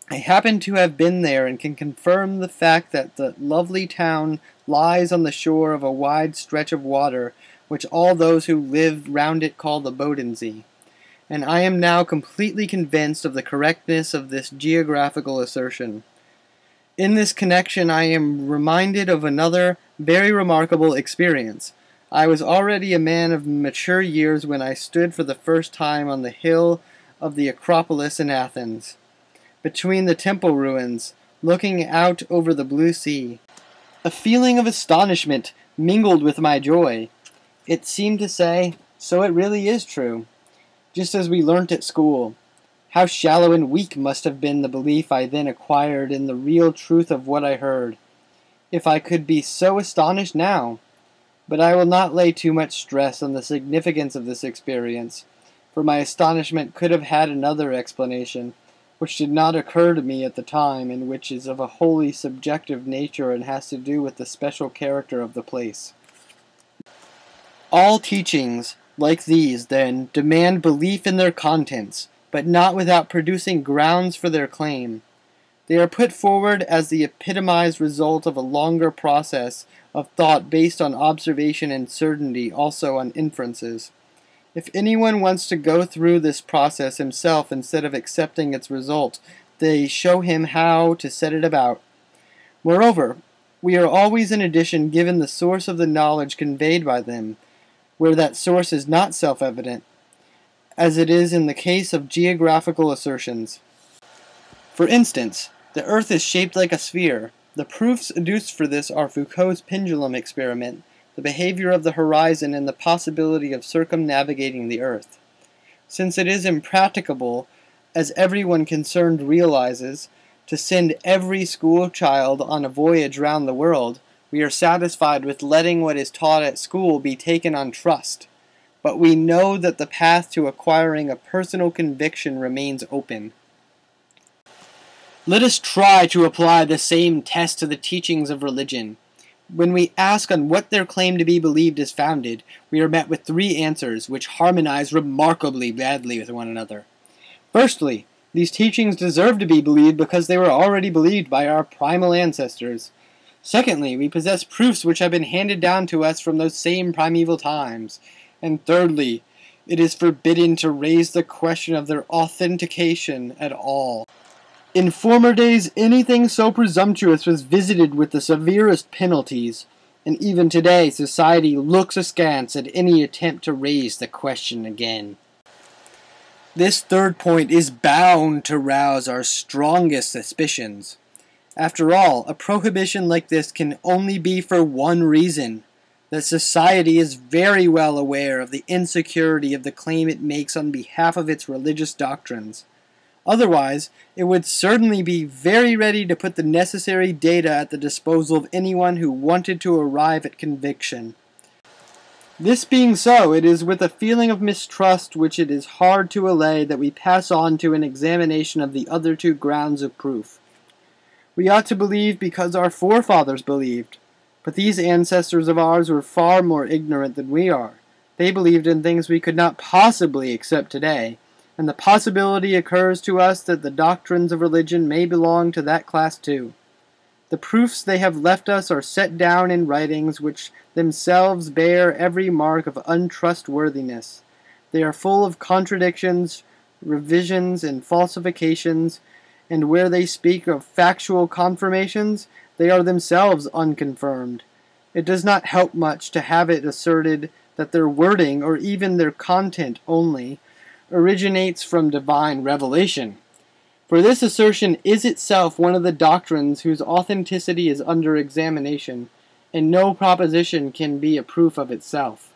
I happen to have been there and can confirm the fact that the lovely town lies on the shore of a wide stretch of water which all those who live round it call the Bodensee, and I am now completely convinced of the correctness of this geographical assertion. In this connection, I am reminded of another very remarkable experience. I was already a man of mature years when I stood for the first time on the hill of the Acropolis in Athens, between the temple ruins, looking out over the blue sea. A feeling of astonishment mingled with my joy. It seemed to say, So it really is true. Just as we learnt at school. How shallow and weak must have been the belief I then acquired in the real truth of what I heard. If I could be so astonished now. But I will not lay too much stress on the significance of this experience, for my astonishment could have had another explanation which did not occur to me at the time, and which is of a wholly subjective nature and has to do with the special character of the place. All teachings, like these, then, demand belief in their contents, but not without producing grounds for their claim. They are put forward as the epitomized result of a longer process of thought based on observation and certainty, also on inferences. If anyone wants to go through this process himself instead of accepting its result, they show him how to set it about. Moreover, we are always in addition given the source of the knowledge conveyed by them, where that source is not self evident, as it is in the case of geographical assertions. For instance, the earth is shaped like a sphere. The proofs adduced for this are Foucault's pendulum experiment the behavior of the horizon, and the possibility of circumnavigating the earth. Since it is impracticable, as everyone concerned realizes, to send every school child on a voyage round the world, we are satisfied with letting what is taught at school be taken on trust. But we know that the path to acquiring a personal conviction remains open. Let us try to apply the same test to the teachings of religion. When we ask on what their claim to be believed is founded, we are met with three answers which harmonize remarkably badly with one another. Firstly, these teachings deserve to be believed because they were already believed by our primal ancestors. Secondly, we possess proofs which have been handed down to us from those same primeval times. And thirdly, it is forbidden to raise the question of their authentication at all. In former days, anything so presumptuous was visited with the severest penalties, and even today society looks askance at any attempt to raise the question again. This third point is bound to rouse our strongest suspicions. After all, a prohibition like this can only be for one reason that society is very well aware of the insecurity of the claim it makes on behalf of its religious doctrines. Otherwise, it would certainly be very ready to put the necessary data at the disposal of anyone who wanted to arrive at conviction. This being so, it is with a feeling of mistrust which it is hard to allay that we pass on to an examination of the other two grounds of proof. We ought to believe because our forefathers believed, but these ancestors of ours were far more ignorant than we are. They believed in things we could not possibly accept today, and the possibility occurs to us that the doctrines of religion may belong to that class too. The proofs they have left us are set down in writings which themselves bear every mark of untrustworthiness. They are full of contradictions, revisions, and falsifications, and where they speak of factual confirmations, they are themselves unconfirmed. It does not help much to have it asserted that their wording, or even their content only, originates from divine revelation. For this assertion is itself one of the doctrines whose authenticity is under examination, and no proposition can be a proof of itself.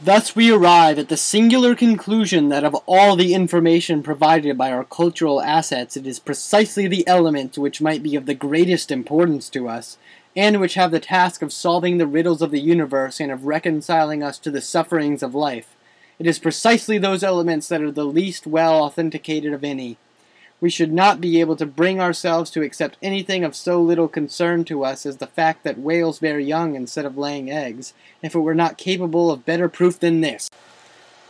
Thus we arrive at the singular conclusion that of all the information provided by our cultural assets, it is precisely the elements which might be of the greatest importance to us, and which have the task of solving the riddles of the universe and of reconciling us to the sufferings of life. It is precisely those elements that are the least well authenticated of any. We should not be able to bring ourselves to accept anything of so little concern to us as the fact that whales bear young instead of laying eggs, if it were not capable of better proof than this.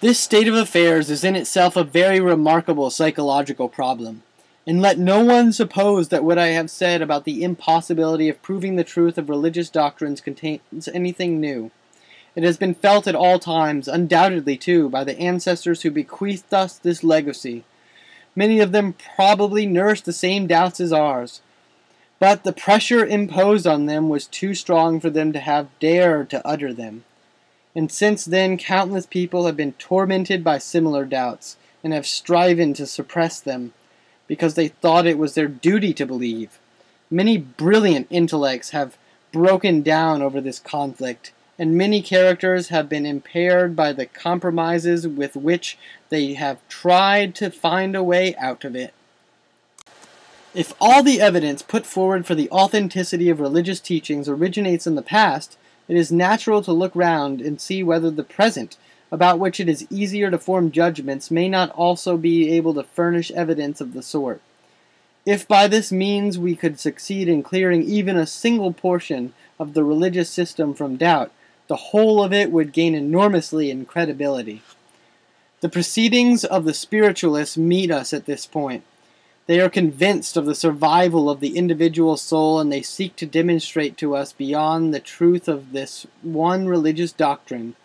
This state of affairs is in itself a very remarkable psychological problem. And let no one suppose that what I have said about the impossibility of proving the truth of religious doctrines contains anything new. It has been felt at all times, undoubtedly too, by the ancestors who bequeathed us this legacy. Many of them probably nursed the same doubts as ours. But the pressure imposed on them was too strong for them to have dared to utter them. And since then, countless people have been tormented by similar doubts, and have striven to suppress them, because they thought it was their duty to believe. Many brilliant intellects have broken down over this conflict, and many characters have been impaired by the compromises with which they have tried to find a way out of it. If all the evidence put forward for the authenticity of religious teachings originates in the past, it is natural to look round and see whether the present, about which it is easier to form judgments, may not also be able to furnish evidence of the sort. If by this means we could succeed in clearing even a single portion of the religious system from doubt, the whole of it would gain enormously in credibility. The proceedings of the spiritualists meet us at this point. They are convinced of the survival of the individual soul and they seek to demonstrate to us beyond the truth of this one religious doctrine.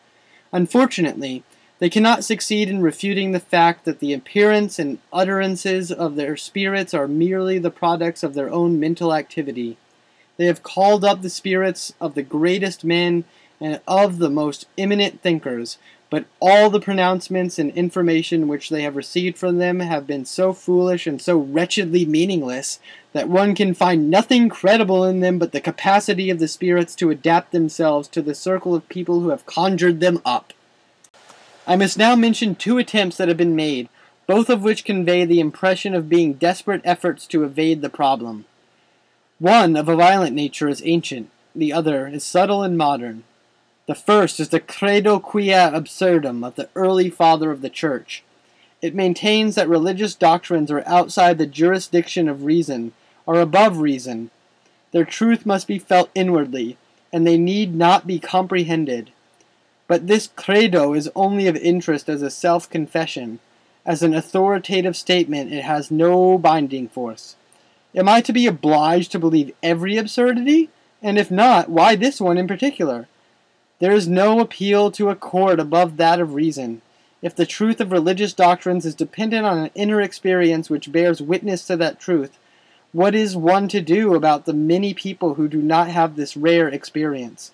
Unfortunately, they cannot succeed in refuting the fact that the appearance and utterances of their spirits are merely the products of their own mental activity. They have called up the spirits of the greatest men and of the most eminent thinkers, but all the pronouncements and information which they have received from them have been so foolish and so wretchedly meaningless that one can find nothing credible in them but the capacity of the spirits to adapt themselves to the circle of people who have conjured them up. I must now mention two attempts that have been made, both of which convey the impression of being desperate efforts to evade the problem. One, of a violent nature, is ancient, the other is subtle and modern. The first is the Credo Quia Absurdum of the early Father of the Church. It maintains that religious doctrines are outside the jurisdiction of reason, are above reason. Their truth must be felt inwardly, and they need not be comprehended. But this credo is only of interest as a self confession. As an authoritative statement, it has no binding force. Am I to be obliged to believe every absurdity? And if not, why this one in particular? There is no appeal to a court above that of reason. If the truth of religious doctrines is dependent on an inner experience which bears witness to that truth, what is one to do about the many people who do not have this rare experience?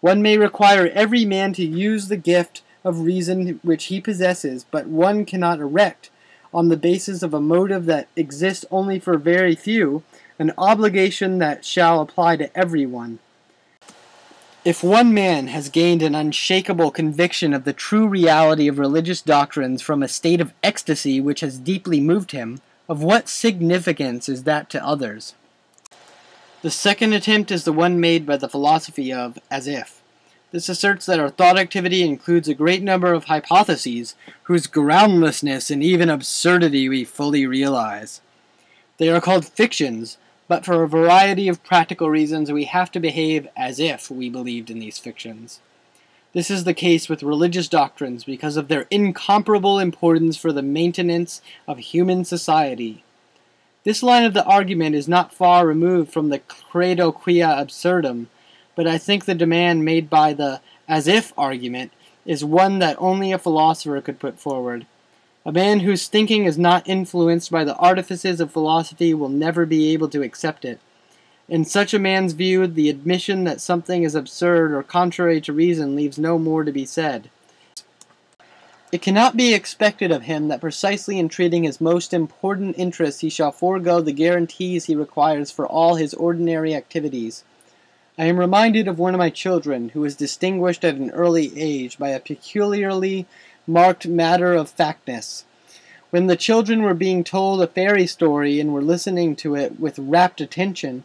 One may require every man to use the gift of reason which he possesses, but one cannot erect, on the basis of a motive that exists only for very few, an obligation that shall apply to every one. If one man has gained an unshakable conviction of the true reality of religious doctrines from a state of ecstasy which has deeply moved him, of what significance is that to others? The second attempt is the one made by the philosophy of as if. This asserts that our thought activity includes a great number of hypotheses whose groundlessness and even absurdity we fully realize. They are called fictions, but for a variety of practical reasons we have to behave as if we believed in these fictions. This is the case with religious doctrines because of their incomparable importance for the maintenance of human society. This line of the argument is not far removed from the credo quia absurdum, but I think the demand made by the as if argument is one that only a philosopher could put forward. A man whose thinking is not influenced by the artifices of philosophy will never be able to accept it. In such a man's view, the admission that something is absurd or contrary to reason leaves no more to be said. It cannot be expected of him that precisely in treating his most important interests he shall forego the guarantees he requires for all his ordinary activities. I am reminded of one of my children who was distinguished at an early age by a peculiarly marked matter of factness. When the children were being told a fairy story and were listening to it with rapt attention,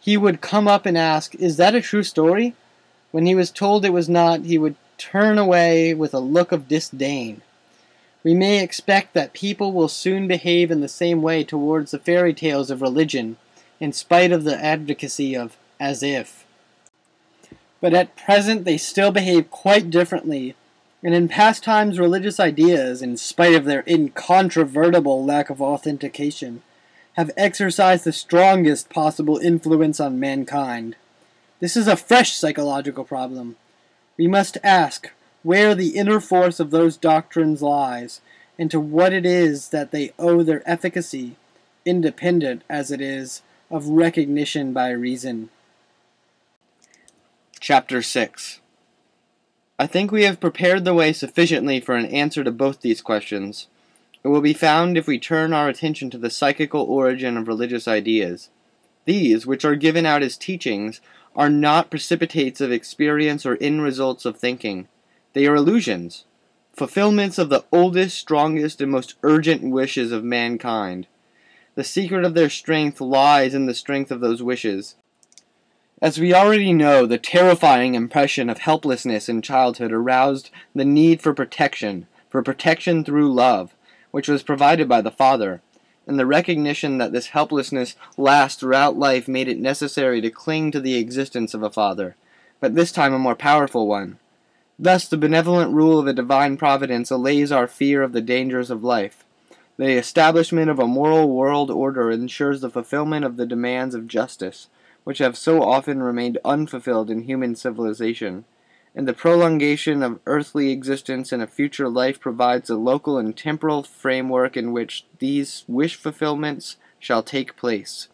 he would come up and ask, Is that a true story? When he was told it was not, he would turn away with a look of disdain. We may expect that people will soon behave in the same way towards the fairy tales of religion, in spite of the advocacy of as if. But at present they still behave quite differently and in past times, religious ideas, in spite of their incontrovertible lack of authentication, have exercised the strongest possible influence on mankind. This is a fresh psychological problem. We must ask where the inner force of those doctrines lies, and to what it is that they owe their efficacy, independent as it is of recognition by reason. Chapter 6 I think we have prepared the way sufficiently for an answer to both these questions. It will be found if we turn our attention to the psychical origin of religious ideas. These, which are given out as teachings, are not precipitates of experience or end results of thinking. They are illusions, fulfillments of the oldest, strongest, and most urgent wishes of mankind. The secret of their strength lies in the strength of those wishes. As we already know, the terrifying impression of helplessness in childhood aroused the need for protection, for protection through love, which was provided by the father, and the recognition that this helplessness lasts throughout life made it necessary to cling to the existence of a father, but this time a more powerful one. Thus, the benevolent rule of a divine providence allays our fear of the dangers of life. The establishment of a moral world order ensures the fulfillment of the demands of justice which have so often remained unfulfilled in human civilization, and the prolongation of earthly existence in a future life provides a local and temporal framework in which these wish fulfillments shall take place.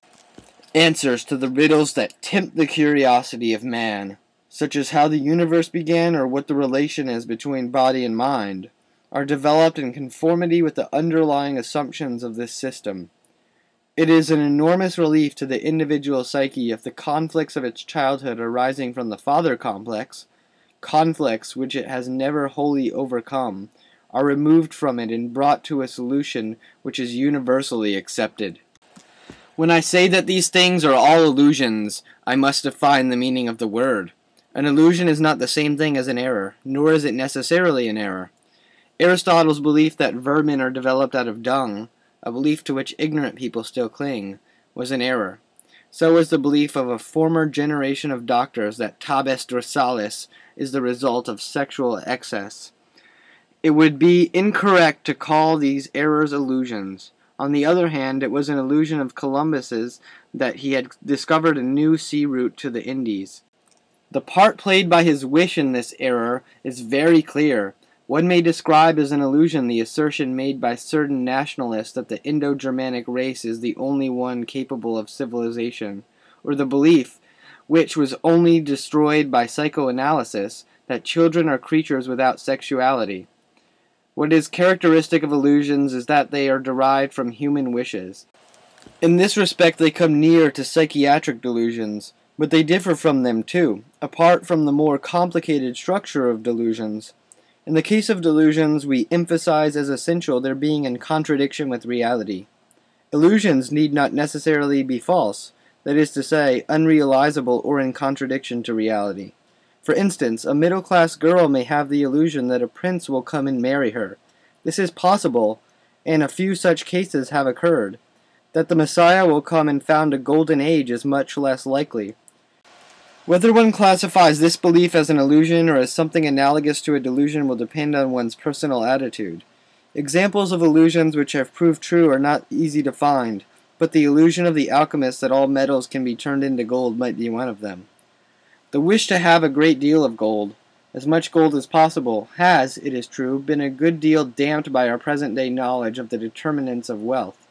Answers to the riddles that tempt the curiosity of man, such as how the universe began or what the relation is between body and mind, are developed in conformity with the underlying assumptions of this system. It is an enormous relief to the individual psyche if the conflicts of its childhood arising from the father complex, conflicts which it has never wholly overcome, are removed from it and brought to a solution which is universally accepted. When I say that these things are all illusions, I must define the meaning of the word. An illusion is not the same thing as an error, nor is it necessarily an error. Aristotle's belief that vermin are developed out of dung a belief to which ignorant people still cling, was an error. So was the belief of a former generation of doctors that tabes dorsalis is the result of sexual excess. It would be incorrect to call these errors illusions. On the other hand, it was an illusion of Columbus's that he had discovered a new sea route to the Indies. The part played by his wish in this error is very clear. One may describe as an illusion the assertion made by certain nationalists that the Indo Germanic race is the only one capable of civilization, or the belief, which was only destroyed by psychoanalysis, that children are creatures without sexuality. What is characteristic of illusions is that they are derived from human wishes. In this respect, they come near to psychiatric delusions, but they differ from them too, apart from the more complicated structure of delusions. In the case of delusions, we emphasize as essential their being in contradiction with reality. Illusions need not necessarily be false, that is to say, unrealizable or in contradiction to reality. For instance, a middle class girl may have the illusion that a prince will come and marry her. This is possible, and a few such cases have occurred. That the Messiah will come and found a golden age is much less likely. Whether one classifies this belief as an illusion or as something analogous to a delusion will depend on one's personal attitude. Examples of illusions which have proved true are not easy to find, but the illusion of the alchemist that all metals can be turned into gold might be one of them. The wish to have a great deal of gold, as much gold as possible, has, it is true, been a good deal damped by our present day knowledge of the determinants of wealth.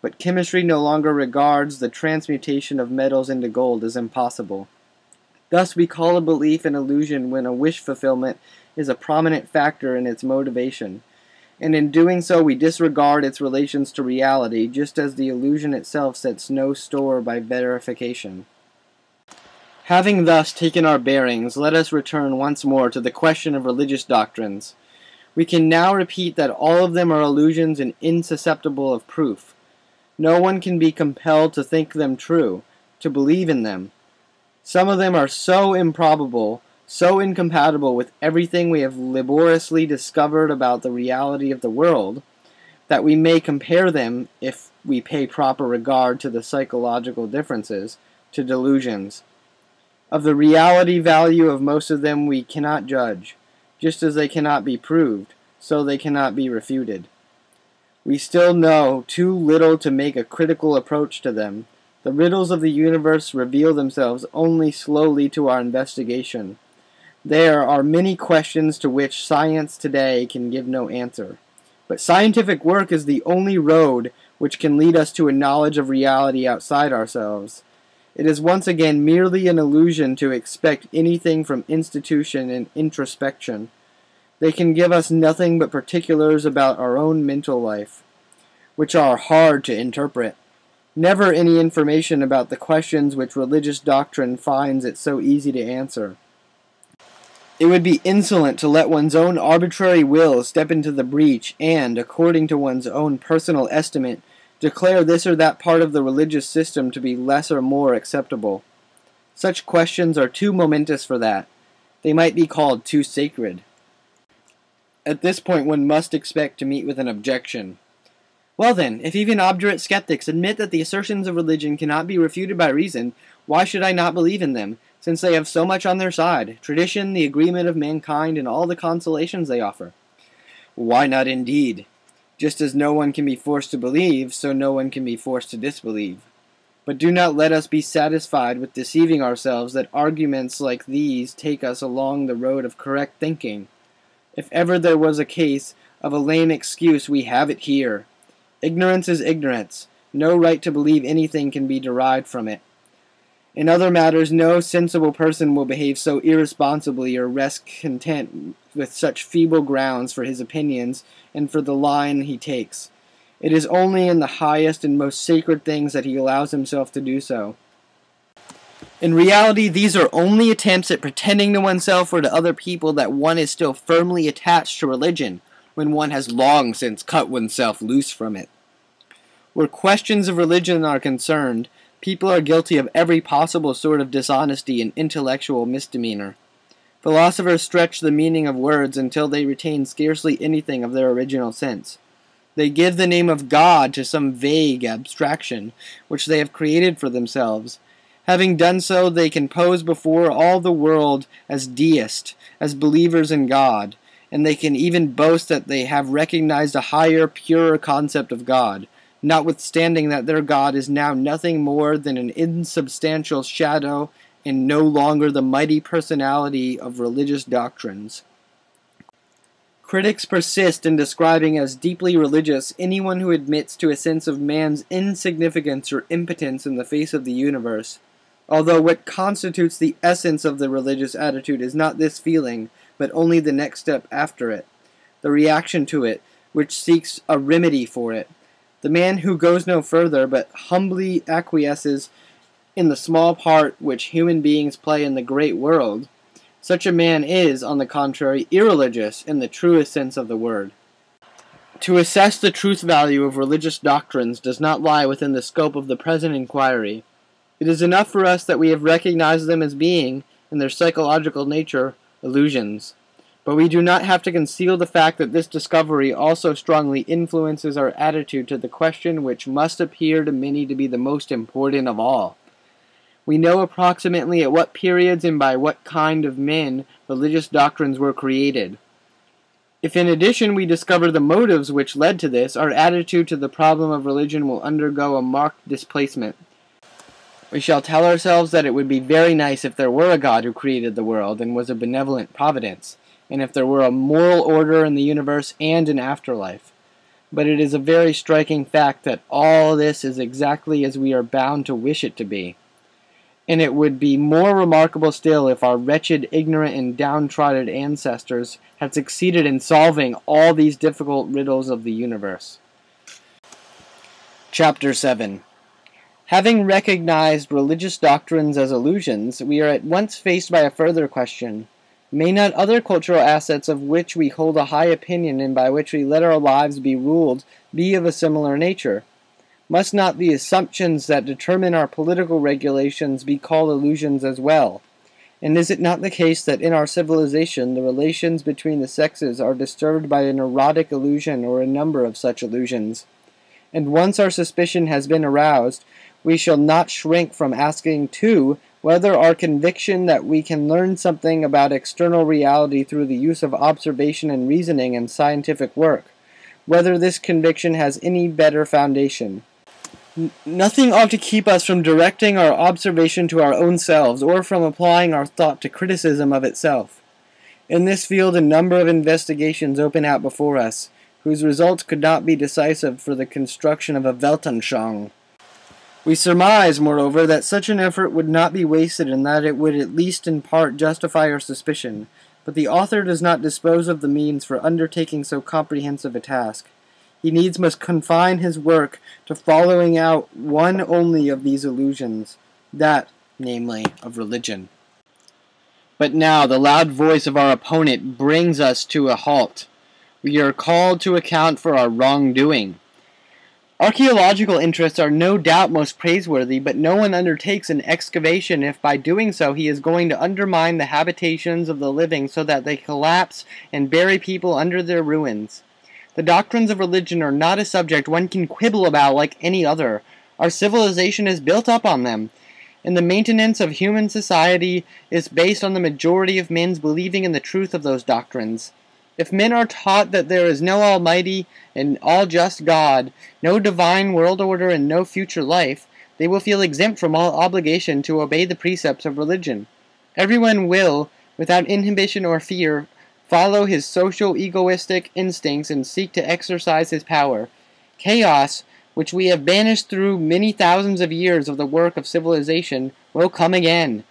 But chemistry no longer regards the transmutation of metals into gold as impossible. Thus, we call a belief an illusion when a wish fulfillment is a prominent factor in its motivation, and in doing so we disregard its relations to reality, just as the illusion itself sets no store by verification. Having thus taken our bearings, let us return once more to the question of religious doctrines. We can now repeat that all of them are illusions and insusceptible of proof. No one can be compelled to think them true, to believe in them. Some of them are so improbable, so incompatible with everything we have laboriously discovered about the reality of the world, that we may compare them, if we pay proper regard to the psychological differences, to delusions. Of the reality value of most of them we cannot judge, just as they cannot be proved, so they cannot be refuted. We still know too little to make a critical approach to them. The riddles of the universe reveal themselves only slowly to our investigation. There are many questions to which science today can give no answer. But scientific work is the only road which can lead us to a knowledge of reality outside ourselves. It is once again merely an illusion to expect anything from institution and introspection. They can give us nothing but particulars about our own mental life, which are hard to interpret. Never any information about the questions which religious doctrine finds it so easy to answer. It would be insolent to let one's own arbitrary will step into the breach and, according to one's own personal estimate, declare this or that part of the religious system to be less or more acceptable. Such questions are too momentous for that. They might be called too sacred. At this point, one must expect to meet with an objection. Well, then, if even obdurate skeptics admit that the assertions of religion cannot be refuted by reason, why should I not believe in them, since they have so much on their side tradition, the agreement of mankind, and all the consolations they offer? Why not, indeed? Just as no one can be forced to believe, so no one can be forced to disbelieve. But do not let us be satisfied with deceiving ourselves that arguments like these take us along the road of correct thinking. If ever there was a case of a lame excuse, we have it here. Ignorance is ignorance. No right to believe anything can be derived from it. In other matters, no sensible person will behave so irresponsibly or rest content with such feeble grounds for his opinions and for the line he takes. It is only in the highest and most sacred things that he allows himself to do so. In reality, these are only attempts at pretending to oneself or to other people that one is still firmly attached to religion, when one has long since cut oneself loose from it. Where questions of religion are concerned, people are guilty of every possible sort of dishonesty and intellectual misdemeanor. Philosophers stretch the meaning of words until they retain scarcely anything of their original sense. They give the name of God to some vague abstraction which they have created for themselves. Having done so, they can pose before all the world as deist, as believers in God, and they can even boast that they have recognized a higher, purer concept of God, notwithstanding that their God is now nothing more than an insubstantial shadow and no longer the mighty personality of religious doctrines. Critics persist in describing as deeply religious anyone who admits to a sense of man's insignificance or impotence in the face of the universe. Although what constitutes the essence of the religious attitude is not this feeling, but only the next step after it, the reaction to it, which seeks a remedy for it. The man who goes no further, but humbly acquiesces in the small part which human beings play in the great world, such a man is, on the contrary, irreligious in the truest sense of the word. To assess the truth value of religious doctrines does not lie within the scope of the present inquiry. It is enough for us that we have recognized them as being, in their psychological nature, illusions. But we do not have to conceal the fact that this discovery also strongly influences our attitude to the question which must appear to many to be the most important of all. We know approximately at what periods and by what kind of men religious doctrines were created. If in addition we discover the motives which led to this, our attitude to the problem of religion will undergo a marked displacement. We shall tell ourselves that it would be very nice if there were a God who created the world and was a benevolent providence, and if there were a moral order in the universe and an afterlife. But it is a very striking fact that all this is exactly as we are bound to wish it to be and it would be more remarkable still if our wretched, ignorant, and downtrodden ancestors had succeeded in solving all these difficult riddles of the universe. Chapter 7 Having recognized religious doctrines as illusions, we are at once faced by a further question. May not other cultural assets of which we hold a high opinion and by which we let our lives be ruled be of a similar nature? Must not the assumptions that determine our political regulations be called illusions as well? And is it not the case that in our civilization the relations between the sexes are disturbed by an erotic illusion or a number of such illusions? And once our suspicion has been aroused, we shall not shrink from asking, too, whether our conviction that we can learn something about external reality through the use of observation and reasoning and scientific work, whether this conviction has any better foundation nothing ought to keep us from directing our observation to our own selves, or from applying our thought to criticism of itself. In this field, a number of investigations open out before us, whose results could not be decisive for the construction of a Weltanschauung. We surmise, moreover, that such an effort would not be wasted and that it would at least in part justify our suspicion, but the author does not dispose of the means for undertaking so comprehensive a task. He needs must confine his work to following out one only of these illusions, that, namely, of religion. But now the loud voice of our opponent brings us to a halt. We are called to account for our wrongdoing. Archaeological interests are no doubt most praiseworthy, but no one undertakes an excavation if by doing so he is going to undermine the habitations of the living so that they collapse and bury people under their ruins. The doctrines of religion are not a subject one can quibble about like any other. Our civilization is built up on them, and the maintenance of human society is based on the majority of men's believing in the truth of those doctrines. If men are taught that there is no almighty and all just God, no divine world order, and no future life, they will feel exempt from all obligation to obey the precepts of religion. Everyone will, without inhibition or fear, follow his social egoistic instincts and seek to exercise his power. Chaos, which we have banished through many thousands of years of the work of civilization, will come again.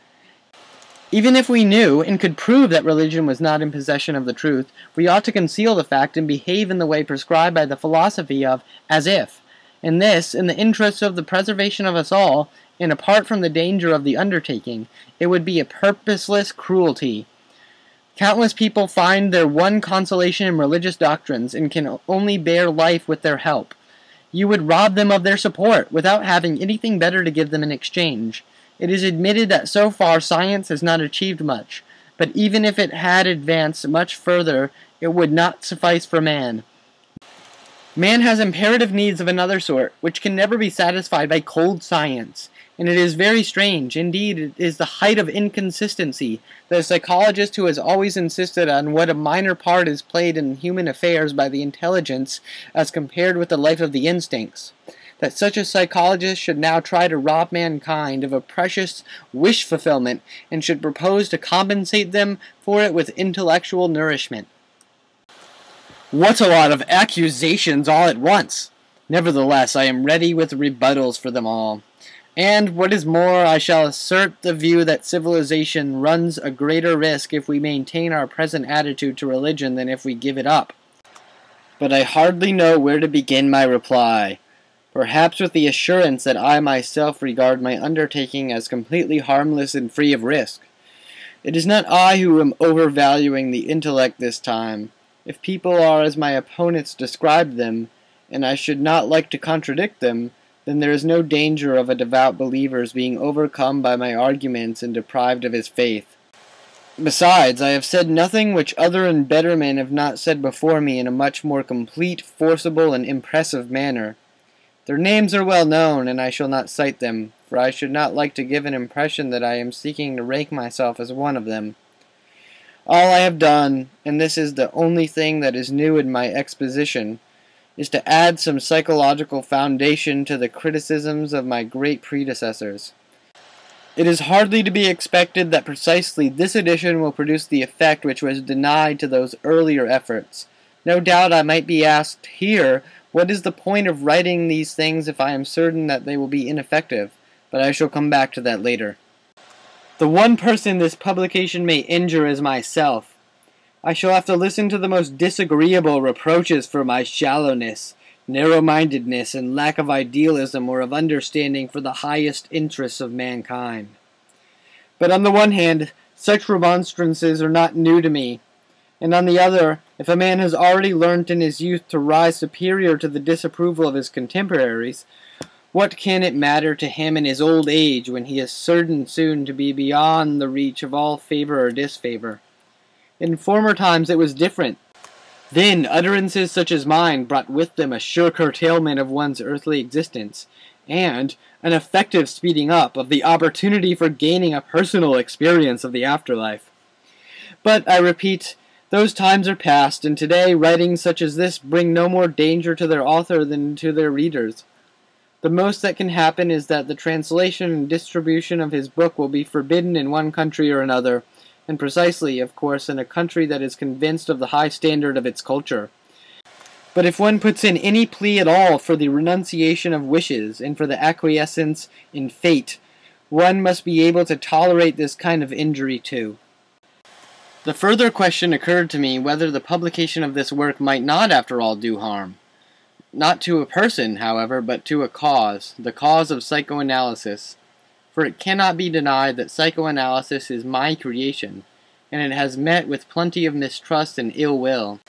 Even if we knew and could prove that religion was not in possession of the truth, we ought to conceal the fact and behave in the way prescribed by the philosophy of as if. And this, in the interest of the preservation of us all, and apart from the danger of the undertaking, it would be a purposeless cruelty. Countless people find their one consolation in religious doctrines and can only bear life with their help. You would rob them of their support without having anything better to give them in exchange. It is admitted that so far science has not achieved much, but even if it had advanced much further, it would not suffice for man. Man has imperative needs of another sort, which can never be satisfied by cold science and it is very strange. Indeed, it is the height of inconsistency that a psychologist who has always insisted on what a minor part is played in human affairs by the intelligence as compared with the life of the instincts. That such a psychologist should now try to rob mankind of a precious wish fulfillment and should propose to compensate them for it with intellectual nourishment. What a lot of accusations all at once! Nevertheless, I am ready with rebuttals for them all. And, what is more, I shall assert the view that civilization runs a greater risk if we maintain our present attitude to religion than if we give it up. But I hardly know where to begin my reply, perhaps with the assurance that I myself regard my undertaking as completely harmless and free of risk. It is not I who am overvaluing the intellect this time. If people are as my opponents describe them, and I should not like to contradict them, then there is no danger of a devout believer's being overcome by my arguments and deprived of his faith. Besides, I have said nothing which other and better men have not said before me in a much more complete, forcible, and impressive manner. Their names are well known, and I shall not cite them, for I should not like to give an impression that I am seeking to rank myself as one of them. All I have done, and this is the only thing that is new in my exposition, is to add some psychological foundation to the criticisms of my great predecessors. It is hardly to be expected that precisely this edition will produce the effect which was denied to those earlier efforts. No doubt I might be asked here, what is the point of writing these things if I am certain that they will be ineffective? But I shall come back to that later. The one person this publication may injure is myself. I shall have to listen to the most disagreeable reproaches for my shallowness, narrow mindedness, and lack of idealism or of understanding for the highest interests of mankind. But on the one hand, such remonstrances are not new to me, and on the other, if a man has already learnt in his youth to rise superior to the disapproval of his contemporaries, what can it matter to him in his old age when he is certain soon to be beyond the reach of all favor or disfavor? In former times it was different. Then utterances such as mine brought with them a sure curtailment of one's earthly existence, and an effective speeding up of the opportunity for gaining a personal experience of the afterlife. But, I repeat, those times are past, and today writings such as this bring no more danger to their author than to their readers. The most that can happen is that the translation and distribution of his book will be forbidden in one country or another, and precisely, of course, in a country that is convinced of the high standard of its culture. But if one puts in any plea at all for the renunciation of wishes and for the acquiescence in fate, one must be able to tolerate this kind of injury too. The further question occurred to me whether the publication of this work might not after all do harm. Not to a person, however, but to a cause, the cause of psychoanalysis, for it cannot be denied that psychoanalysis is my creation, and it has met with plenty of mistrust and ill will.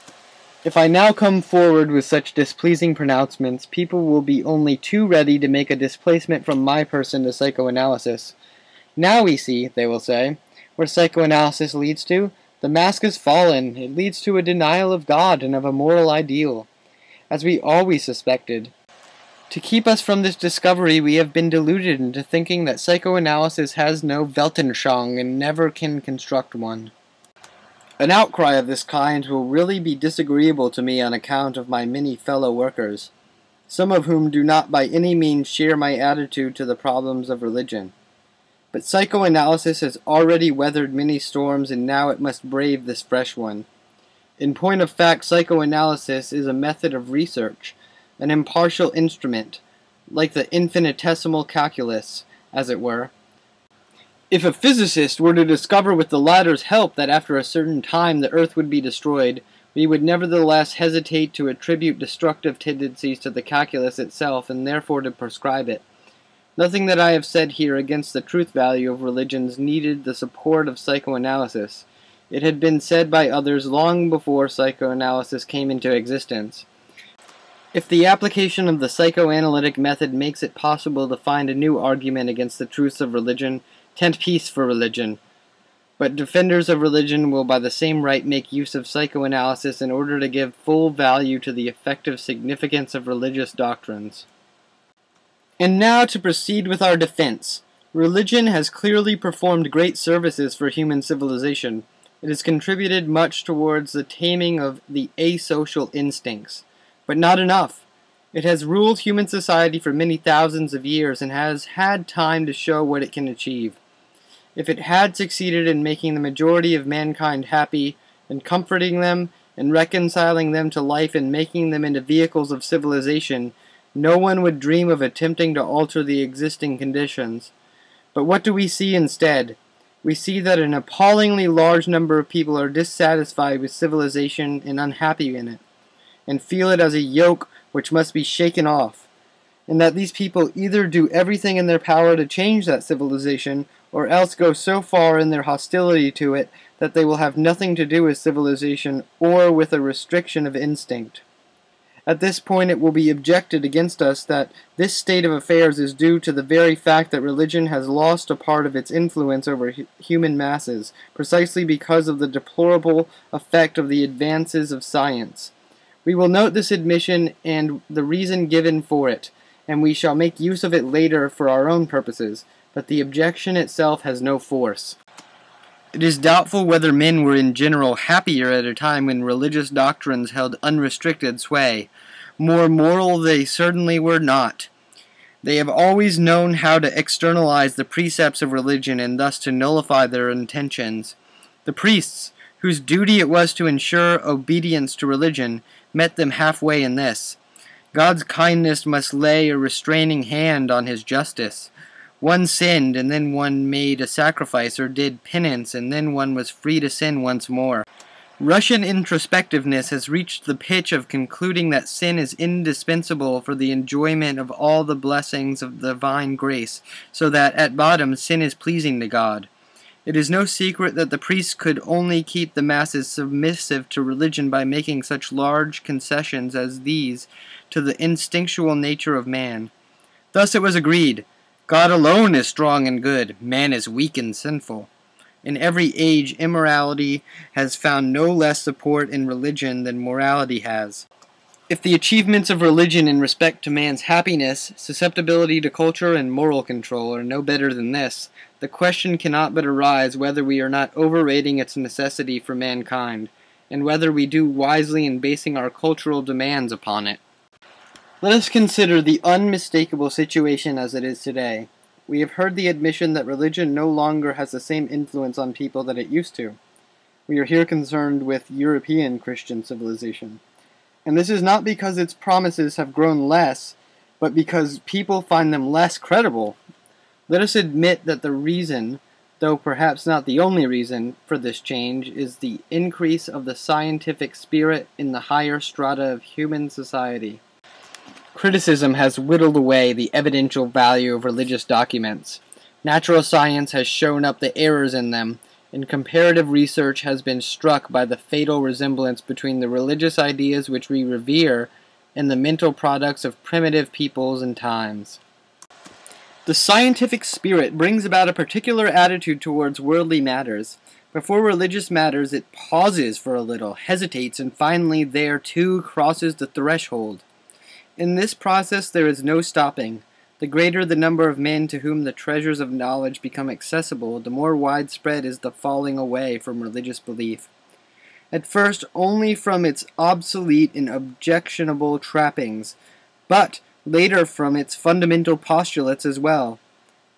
If I now come forward with such displeasing pronouncements, people will be only too ready to make a displacement from my person to psychoanalysis. Now we see, they will say, where psychoanalysis leads to. The mask is fallen. It leads to a denial of God and of a moral ideal. As we always suspected, to keep us from this discovery, we have been deluded into thinking that psychoanalysis has no Weltanschauung and never can construct one. An outcry of this kind will really be disagreeable to me on account of my many fellow workers, some of whom do not by any means share my attitude to the problems of religion. But psychoanalysis has already weathered many storms and now it must brave this fresh one. In point of fact, psychoanalysis is a method of research an impartial instrument, like the infinitesimal calculus, as it were. If a physicist were to discover with the latter's help that after a certain time the earth would be destroyed, we would nevertheless hesitate to attribute destructive tendencies to the calculus itself and therefore to prescribe it. Nothing that I have said here against the truth value of religions needed the support of psychoanalysis. It had been said by others long before psychoanalysis came into existence. If the application of the psychoanalytic method makes it possible to find a new argument against the truths of religion, tant pis for religion. But defenders of religion will by the same right make use of psychoanalysis in order to give full value to the affective significance of religious doctrines. And now to proceed with our defense. Religion has clearly performed great services for human civilization. It has contributed much towards the taming of the asocial instincts. But not enough. It has ruled human society for many thousands of years and has had time to show what it can achieve. If it had succeeded in making the majority of mankind happy, and comforting them, and reconciling them to life and making them into vehicles of civilization, no one would dream of attempting to alter the existing conditions. But what do we see instead? We see that an appallingly large number of people are dissatisfied with civilization and unhappy in it, and feel it as a yoke which must be shaken off, and that these people either do everything in their power to change that civilization, or else go so far in their hostility to it that they will have nothing to do with civilization or with a restriction of instinct. At this point, it will be objected against us that this state of affairs is due to the very fact that religion has lost a part of its influence over hu human masses, precisely because of the deplorable effect of the advances of science. We will note this admission and the reason given for it, and we shall make use of it later for our own purposes, but the objection itself has no force. It is doubtful whether men were in general happier at a time when religious doctrines held unrestricted sway. More moral they certainly were not. They have always known how to externalize the precepts of religion and thus to nullify their intentions. The priests, whose duty it was to ensure obedience to religion, met them halfway in this. God's kindness must lay a restraining hand on his justice. One sinned, and then one made a sacrifice or did penance, and then one was free to sin once more. Russian introspectiveness has reached the pitch of concluding that sin is indispensable for the enjoyment of all the blessings of divine grace, so that at bottom sin is pleasing to God. It is no secret that the priests could only keep the masses submissive to religion by making such large concessions as these to the instinctual nature of man. Thus it was agreed God alone is strong and good, man is weak and sinful. In every age, immorality has found no less support in religion than morality has. If the achievements of religion in respect to man's happiness, susceptibility to culture, and moral control are no better than this, the question cannot but arise whether we are not overrating its necessity for mankind, and whether we do wisely in basing our cultural demands upon it. Let us consider the unmistakable situation as it is today. We have heard the admission that religion no longer has the same influence on people that it used to. We are here concerned with European Christian civilization. And this is not because its promises have grown less, but because people find them less credible. Let us admit that the reason, though perhaps not the only reason, for this change is the increase of the scientific spirit in the higher strata of human society. Criticism has whittled away the evidential value of religious documents. Natural science has shown up the errors in them, and comparative research has been struck by the fatal resemblance between the religious ideas which we revere and the mental products of primitive peoples and times. The scientific spirit brings about a particular attitude towards worldly matters. Before religious matters, it pauses for a little, hesitates, and finally there too crosses the threshold. In this process there is no stopping. The greater the number of men to whom the treasures of knowledge become accessible, the more widespread is the falling away from religious belief. At first, only from its obsolete and objectionable trappings, but later from its fundamental postulates as well.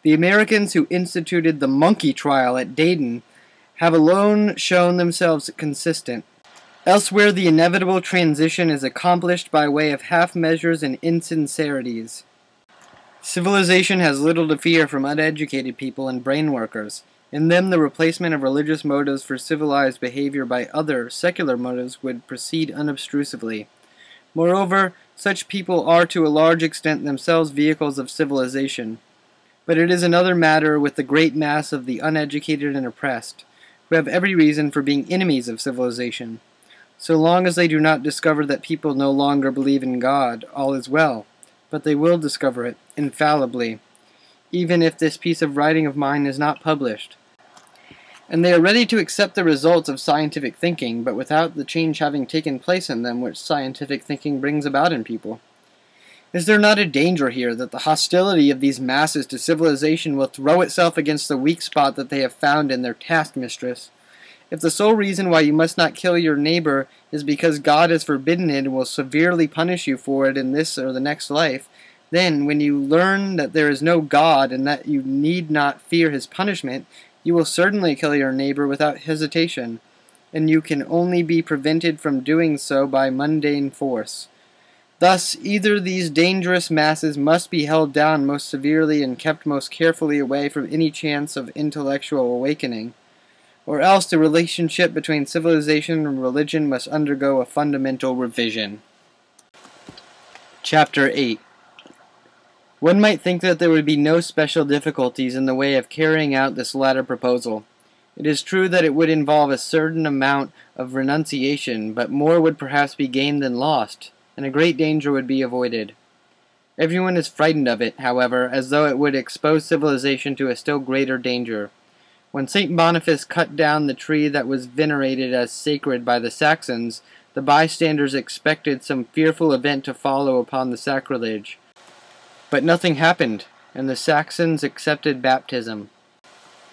The Americans who instituted the monkey trial at Dayton have alone shown themselves consistent. Elsewhere, the inevitable transition is accomplished by way of half measures and insincerities. Civilization has little to fear from uneducated people and brain workers. In them, the replacement of religious motives for civilized behavior by other, secular motives would proceed unobtrusively. Moreover, such people are to a large extent themselves vehicles of civilization. But it is another matter with the great mass of the uneducated and oppressed, who have every reason for being enemies of civilization. So long as they do not discover that people no longer believe in God, all is well, but they will discover it, infallibly, even if this piece of writing of mine is not published. And they are ready to accept the results of scientific thinking, but without the change having taken place in them which scientific thinking brings about in people. Is there not a danger here that the hostility of these masses to civilization will throw itself against the weak spot that they have found in their taskmistress? If the sole reason why you must not kill your neighbor is because God has forbidden it and will severely punish you for it in this or the next life, then when you learn that there is no God and that you need not fear his punishment, you will certainly kill your neighbor without hesitation, and you can only be prevented from doing so by mundane force. Thus, either these dangerous masses must be held down most severely and kept most carefully away from any chance of intellectual awakening, or else the relationship between civilization and religion must undergo a fundamental revision. Chapter 8 One might think that there would be no special difficulties in the way of carrying out this latter proposal. It is true that it would involve a certain amount of renunciation, but more would perhaps be gained than lost, and a great danger would be avoided. Everyone is frightened of it, however, as though it would expose civilization to a still greater danger. When St. Boniface cut down the tree that was venerated as sacred by the Saxons, the bystanders expected some fearful event to follow upon the sacrilege. But nothing happened, and the Saxons accepted baptism.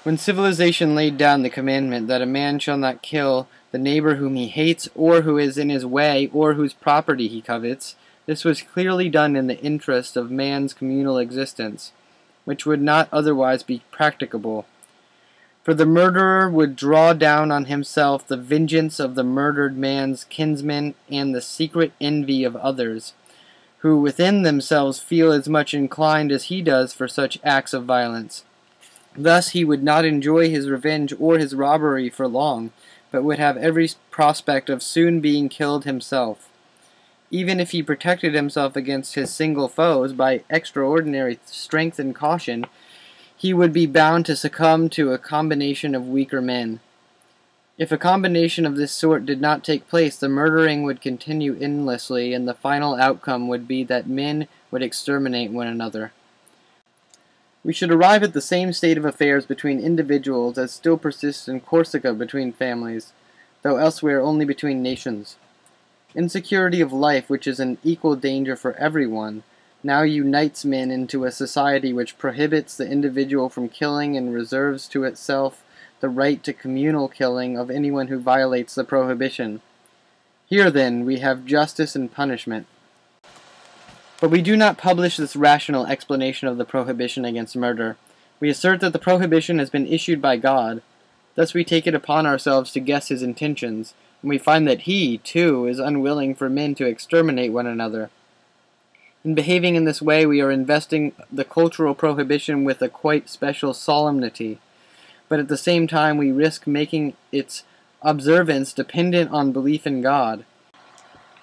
When civilization laid down the commandment that a man shall not kill the neighbor whom he hates, or who is in his way, or whose property he covets, this was clearly done in the interest of man's communal existence, which would not otherwise be practicable. For the murderer would draw down on himself the vengeance of the murdered man's kinsmen and the secret envy of others, who within themselves feel as much inclined as he does for such acts of violence. Thus he would not enjoy his revenge or his robbery for long, but would have every prospect of soon being killed himself. Even if he protected himself against his single foes by extraordinary strength and caution, he would be bound to succumb to a combination of weaker men. If a combination of this sort did not take place, the murdering would continue endlessly, and the final outcome would be that men would exterminate one another. We should arrive at the same state of affairs between individuals as still persists in Corsica between families, though elsewhere only between nations. Insecurity of life, which is an equal danger for everyone, now unites men into a society which prohibits the individual from killing and reserves to itself the right to communal killing of anyone who violates the prohibition. Here, then, we have justice and punishment. But we do not publish this rational explanation of the prohibition against murder. We assert that the prohibition has been issued by God. Thus we take it upon ourselves to guess his intentions, and we find that he, too, is unwilling for men to exterminate one another. In behaving in this way, we are investing the cultural prohibition with a quite special solemnity, but at the same time we risk making its observance dependent on belief in God.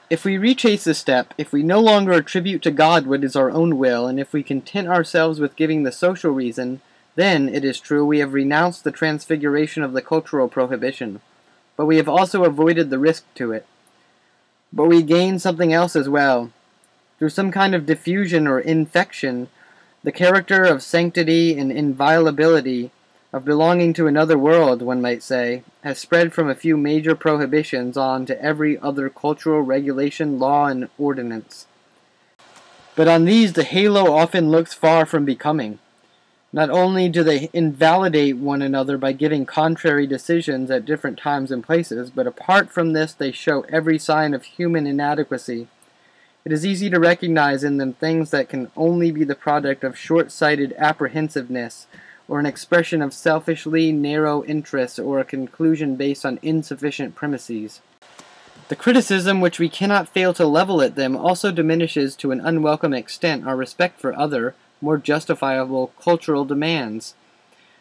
If we retrace this step, if we no longer attribute to God what is our own will, and if we content ourselves with giving the social reason, then, it is true, we have renounced the transfiguration of the cultural prohibition, but we have also avoided the risk to it. But we gain something else as well, through some kind of diffusion or infection, the character of sanctity and inviolability, of belonging to another world, one might say, has spread from a few major prohibitions on to every other cultural regulation, law, and ordinance. But on these the halo often looks far from becoming. Not only do they invalidate one another by giving contrary decisions at different times and places, but apart from this they show every sign of human inadequacy it is easy to recognize in them things that can only be the product of short-sighted apprehensiveness, or an expression of selfishly narrow interests, or a conclusion based on insufficient premises. The criticism which we cannot fail to level at them also diminishes to an unwelcome extent our respect for other, more justifiable cultural demands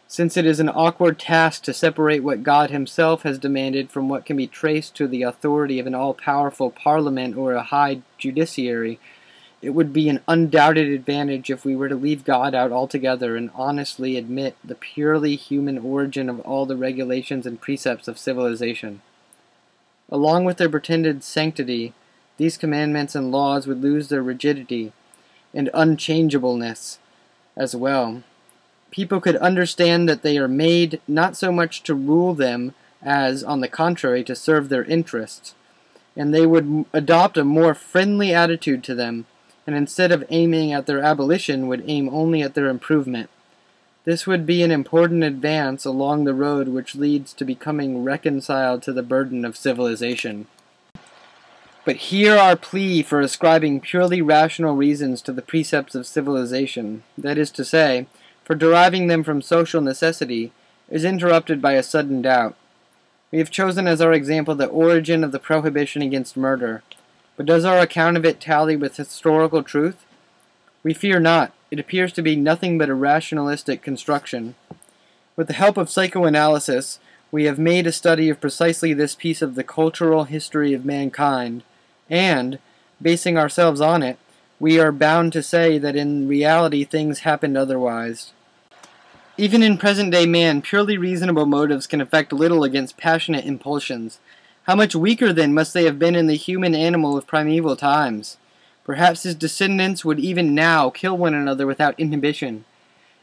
since it is an awkward task to separate what God himself has demanded from what can be traced to the authority of an all-powerful parliament or a high judiciary, it would be an undoubted advantage if we were to leave God out altogether and honestly admit the purely human origin of all the regulations and precepts of civilization. Along with their pretended sanctity, these commandments and laws would lose their rigidity and unchangeableness as well people could understand that they are made not so much to rule them as, on the contrary, to serve their interests, and they would adopt a more friendly attitude to them, and instead of aiming at their abolition, would aim only at their improvement. This would be an important advance along the road which leads to becoming reconciled to the burden of civilization. But here our plea for ascribing purely rational reasons to the precepts of civilization, that is to say, for deriving them from social necessity, is interrupted by a sudden doubt. We have chosen as our example the origin of the prohibition against murder. But does our account of it tally with historical truth? We fear not. It appears to be nothing but a rationalistic construction. With the help of psychoanalysis, we have made a study of precisely this piece of the cultural history of mankind and, basing ourselves on it, we are bound to say that in reality things happened otherwise. Even in present day man, purely reasonable motives can effect little against passionate impulsions. How much weaker then must they have been in the human animal of primeval times? Perhaps his descendants would even now kill one another without inhibition.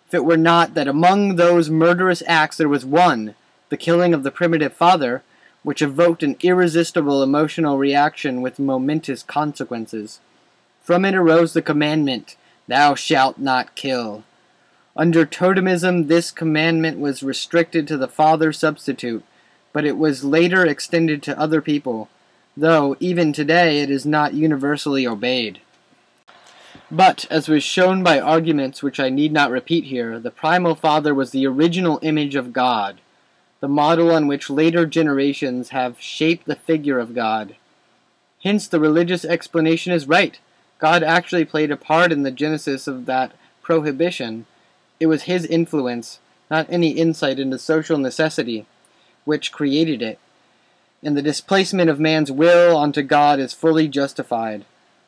If it were not that among those murderous acts there was one, the killing of the primitive father, which evoked an irresistible emotional reaction with momentous consequences. From it arose the commandment, Thou shalt not kill. Under totemism, this commandment was restricted to the father substitute, but it was later extended to other people, though even today it is not universally obeyed. But, as was shown by arguments which I need not repeat here, the primal father was the original image of God the model on which later generations have shaped the figure of God. Hence, the religious explanation is right. God actually played a part in the genesis of that prohibition. It was his influence, not any insight into social necessity, which created it. And the displacement of man's will onto God is fully justified.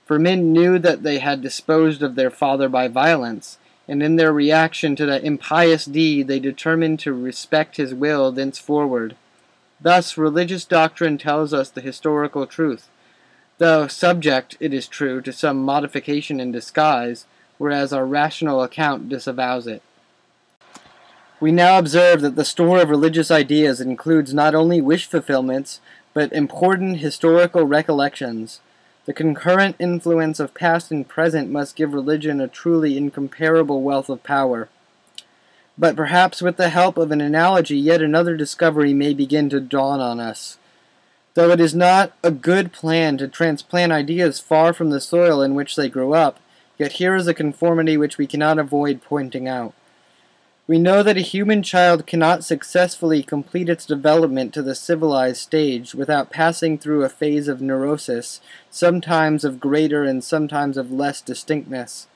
For men knew that they had disposed of their father by violence, and in their reaction to that impious deed they determined to respect his will thenceforward. Thus, religious doctrine tells us the historical truth, though subject, it is true, to some modification and disguise, whereas our rational account disavows it. We now observe that the store of religious ideas includes not only wish fulfillments, but important historical recollections. The concurrent influence of past and present must give religion a truly incomparable wealth of power. But perhaps with the help of an analogy, yet another discovery may begin to dawn on us. Though it is not a good plan to transplant ideas far from the soil in which they grew up, yet here is a conformity which we cannot avoid pointing out. We know that a human child cannot successfully complete its development to the civilized stage without passing through a phase of neurosis, sometimes of greater and sometimes of less distinctness.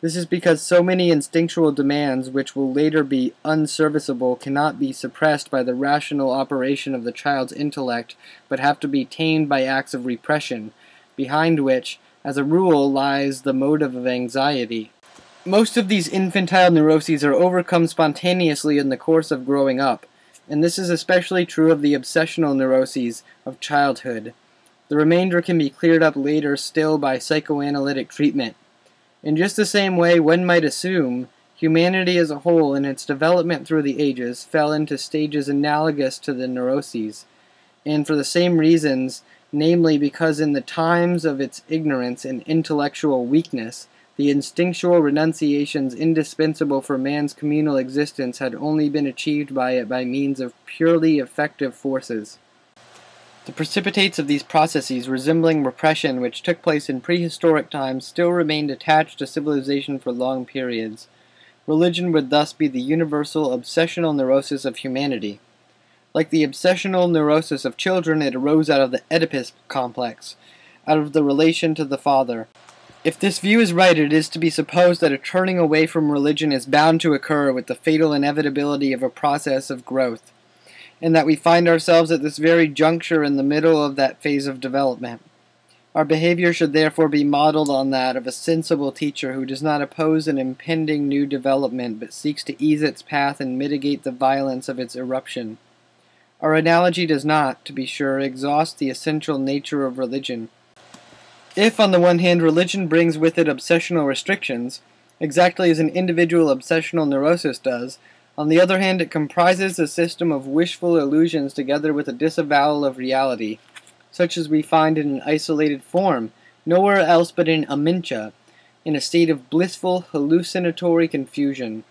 This is because so many instinctual demands which will later be unserviceable cannot be suppressed by the rational operation of the child's intellect, but have to be tamed by acts of repression, behind which, as a rule, lies the motive of anxiety. Most of these infantile neuroses are overcome spontaneously in the course of growing up, and this is especially true of the obsessional neuroses of childhood. The remainder can be cleared up later still by psychoanalytic treatment. In just the same way one might assume, humanity as a whole in its development through the ages fell into stages analogous to the neuroses, and for the same reasons, namely because in the times of its ignorance and intellectual weakness, the instinctual renunciations indispensable for man's communal existence had only been achieved by it by means of purely affective forces. The precipitates of these processes, resembling repression which took place in prehistoric times, still remained attached to civilization for long periods. Religion would thus be the universal obsessional neurosis of humanity. Like the obsessional neurosis of children, it arose out of the Oedipus complex, out of the relation to the father, if this view is right, it is to be supposed that a turning away from religion is bound to occur with the fatal inevitability of a process of growth, and that we find ourselves at this very juncture in the middle of that phase of development. Our behavior should therefore be modeled on that of a sensible teacher who does not oppose an impending new development but seeks to ease its path and mitigate the violence of its eruption. Our analogy does not, to be sure, exhaust the essential nature of religion if, on the one hand, religion brings with it obsessional restrictions, exactly as an individual obsessional neurosis does, on the other hand, it comprises a system of wishful illusions together with a disavowal of reality, such as we find in an isolated form, nowhere else but in amentia, in a state of blissful hallucinatory confusion.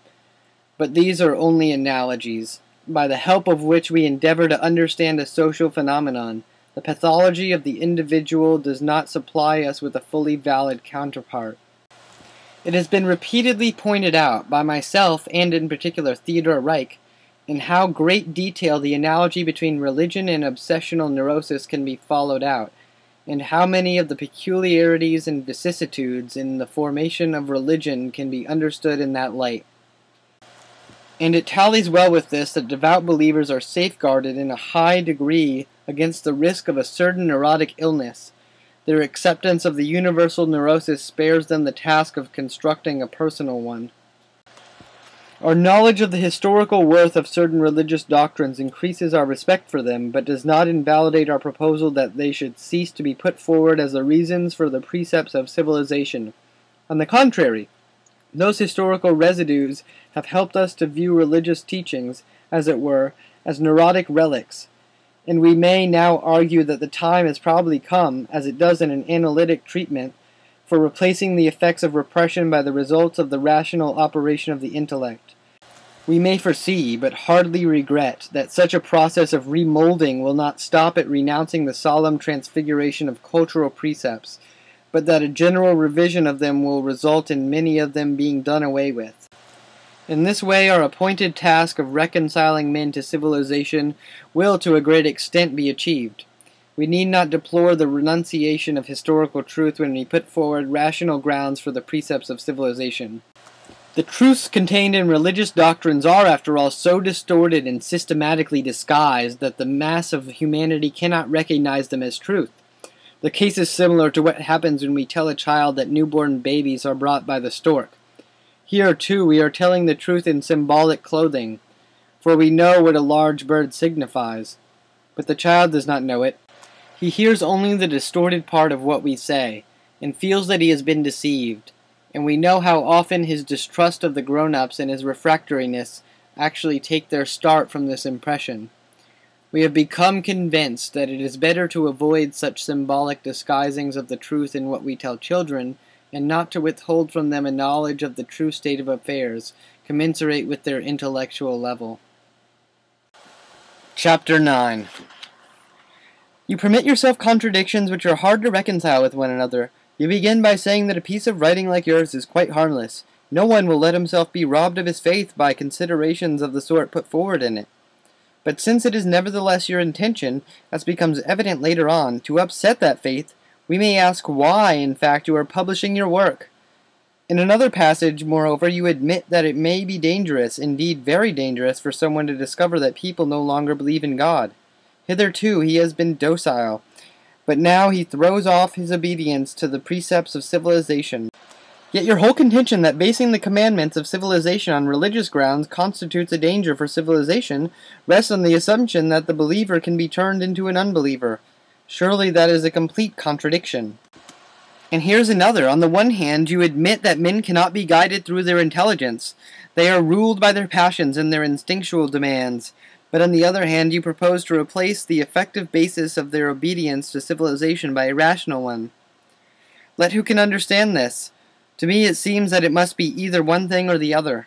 But these are only analogies, by the help of which we endeavor to understand a social phenomenon. The pathology of the individual does not supply us with a fully valid counterpart. It has been repeatedly pointed out, by myself and in particular Theodor Reik, in how great detail the analogy between religion and obsessional neurosis can be followed out, and how many of the peculiarities and vicissitudes in the formation of religion can be understood in that light. And it tallies well with this that devout believers are safeguarded in a high degree against the risk of a certain neurotic illness. Their acceptance of the universal neurosis spares them the task of constructing a personal one. Our knowledge of the historical worth of certain religious doctrines increases our respect for them, but does not invalidate our proposal that they should cease to be put forward as the reasons for the precepts of civilization. On the contrary, those historical residues have helped us to view religious teachings, as it were, as neurotic relics, and we may now argue that the time has probably come, as it does in an analytic treatment, for replacing the effects of repression by the results of the rational operation of the intellect. We may foresee, but hardly regret, that such a process of remolding will not stop at renouncing the solemn transfiguration of cultural precepts, but that a general revision of them will result in many of them being done away with. In this way, our appointed task of reconciling men to civilization will to a great extent be achieved. We need not deplore the renunciation of historical truth when we put forward rational grounds for the precepts of civilization. The truths contained in religious doctrines are, after all, so distorted and systematically disguised that the mass of humanity cannot recognize them as truth. The case is similar to what happens when we tell a child that newborn babies are brought by the stork. Here, too, we are telling the truth in symbolic clothing, for we know what a large bird signifies. But the child does not know it. He hears only the distorted part of what we say, and feels that he has been deceived, and we know how often his distrust of the grown-ups and his refractoriness actually take their start from this impression. We have become convinced that it is better to avoid such symbolic disguisings of the truth in what we tell children, and not to withhold from them a knowledge of the true state of affairs, commensurate with their intellectual level. Chapter 9 you permit yourself contradictions which are hard to reconcile with one another. You begin by saying that a piece of writing like yours is quite harmless. No one will let himself be robbed of his faith by considerations of the sort put forward in it. But since it is nevertheless your intention, as becomes evident later on, to upset that faith, we may ask why, in fact, you are publishing your work. In another passage, moreover, you admit that it may be dangerous, indeed very dangerous, for someone to discover that people no longer believe in God. Hitherto he has been docile, but now he throws off his obedience to the precepts of civilization. Yet your whole contention that basing the commandments of civilization on religious grounds constitutes a danger for civilization rests on the assumption that the believer can be turned into an unbeliever. Surely that is a complete contradiction. And here's another. On the one hand, you admit that men cannot be guided through their intelligence. They are ruled by their passions and their instinctual demands. But on the other hand, you propose to replace the affective basis of their obedience to civilization by a rational one. Let who can understand this. To me it seems that it must be either one thing or the other.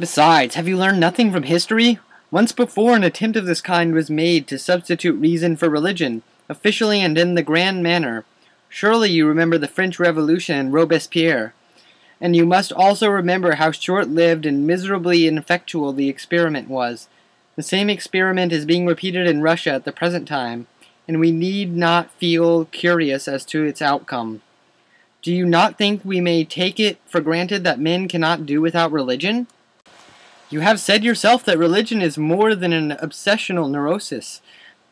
Besides, have you learned nothing from history? Once before an attempt of this kind was made to substitute reason for religion, officially and in the grand manner. Surely you remember the French Revolution and Robespierre. And you must also remember how short-lived and miserably ineffectual the experiment was. The same experiment is being repeated in Russia at the present time, and we need not feel curious as to its outcome. Do you not think we may take it for granted that men cannot do without religion? You have said yourself that religion is more than an obsessional neurosis,